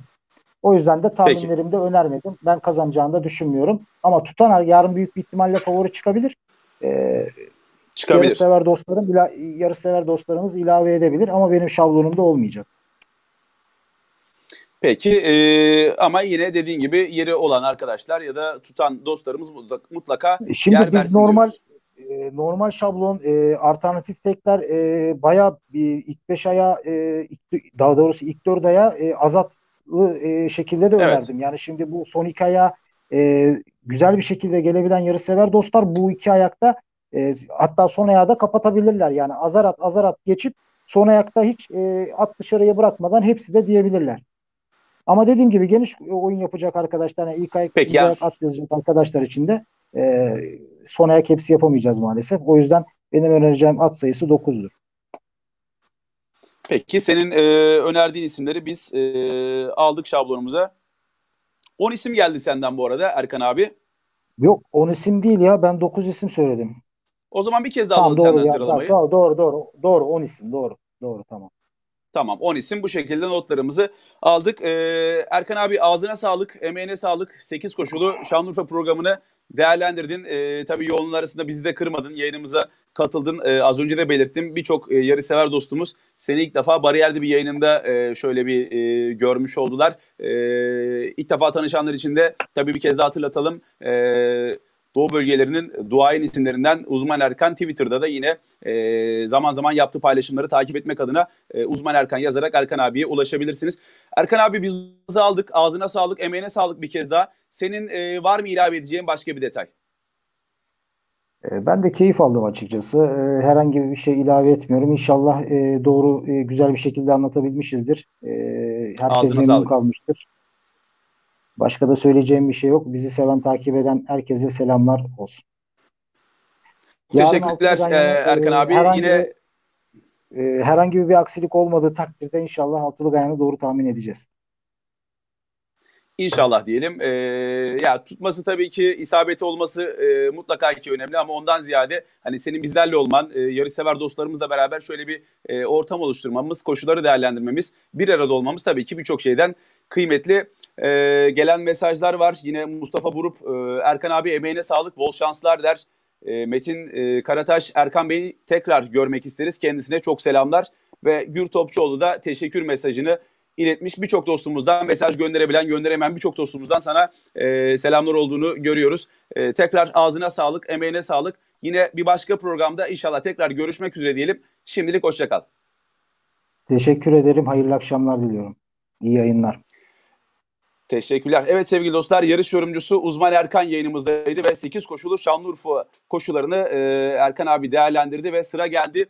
O yüzden de tahminlerimde önermedim. Ben kazanacağını da düşünmüyorum. Ama tutan yarın büyük bir ihtimalle favori çıkabilir. E, çıkabilir. Yarışsever dostlarım, yarışsever dostlarımız ilave edebilir ama benim şablonumda olmayacak. Peki e, ama yine dediğin gibi yeri olan arkadaşlar ya da tutan dostlarımız mutlaka e, Şimdi yer biz normal e, normal şablon e, alternatif tekler e, bayağı bir ilk 5 aya e, ilk, daha doğrusu ilk 4 aya e, azatlı e, şekilde de önerdim. Evet. Yani şimdi bu son iki aya e, güzel bir şekilde gelebilen yarışsever dostlar bu iki ayakta e, hatta son ayağı da kapatabilirler. Yani azar at azar at geçip son ayakta hiç e, at dışarıya bırakmadan hepsi de diyebilirler. Ama dediğim gibi geniş oyun yapacak arkadaşlar, yani ilk ayak, Peki, at yazacak arkadaşlar için de e, son ayak hepsi yapamayacağız maalesef. O yüzden benim önereceğim at sayısı 9'dur. Peki senin e, önerdiğin isimleri biz e, aldık şablonumuza. 10 isim geldi senden bu arada Erkan abi. Yok 10 isim değil ya ben 9 isim söyledim. O zaman bir kez daha tamam, alalım senden ya, sıralamayı. Doğru doğru doğru doğru 10 isim doğru doğru tamam. Tamam 10 isim bu şekilde notlarımızı aldık. Ee, Erkan abi ağzına sağlık, emeğine sağlık. 8 koşulu Şanlıurfa programını değerlendirdin. Ee, tabii yolun arasında bizi de kırmadın. Yayınımıza katıldın. Ee, az önce de belirttim. Birçok e, yarı sever dostumuz seni ilk defa bariyerde bir yayınında e, şöyle bir e, görmüş oldular. E, ilk defa tanışanlar için de tabii bir kez daha hatırlatalım. E, Doğu bölgelerinin duayen isimlerinden Uzman Erkan Twitter'da da yine e, zaman zaman yaptığı paylaşımları takip etmek adına e, Uzman Erkan yazarak Erkan abiye ulaşabilirsiniz. Erkan abi biz aldık. Ağzına sağlık, emeğine sağlık bir kez daha. Senin e, var mı ilave edeceğin başka bir detay? E, ben de keyif aldım açıkçası. E, herhangi bir şey ilave etmiyorum. İnşallah e, doğru, güzel bir şekilde anlatabilmişizdir. Herkes Ağzına memnun sağlık. kalmıştır. Başka da söyleyeceğim bir şey yok. Bizi seven, takip eden herkese selamlar olsun. Teşekkürler yine, Erkan e, abi. Herhangi, yine e, herhangi bir aksilik olmadığı takdirde inşallah altılı gayanı doğru tahmin edeceğiz. İnşallah diyelim. Ee, ya tutması tabii ki isabeti olması e, mutlaka ki önemli ama ondan ziyade hani senin bizlerle olman, e, yarışsever dostlarımızla beraber şöyle bir e, ortam oluşturmamız, koşuları değerlendirmemiz, bir arada olmamız tabii ki birçok şeyden kıymetli. E, gelen mesajlar var. Yine Mustafa Burup, e, Erkan abi emeğine sağlık, bol şanslar der. E, Metin e, Karataş, Erkan Bey'i tekrar görmek isteriz. Kendisine çok selamlar. Ve Gür Topçuoğlu da teşekkür mesajını iletmiş. Birçok dostumuzdan mesaj gönderebilen, gönderemeyen birçok dostumuzdan sana e, selamlar olduğunu görüyoruz. E, tekrar ağzına sağlık, emeğine sağlık. Yine bir başka programda inşallah tekrar görüşmek üzere diyelim. Şimdilik hoşçakal. Teşekkür ederim. Hayırlı akşamlar diliyorum. İyi yayınlar. Teşekkürler. Evet sevgili dostlar yarış yorumcusu Uzman Erkan yayınımızdaydı ve 8 koşulu Şanlıurfa koşularını e, Erkan abi değerlendirdi ve sıra geldi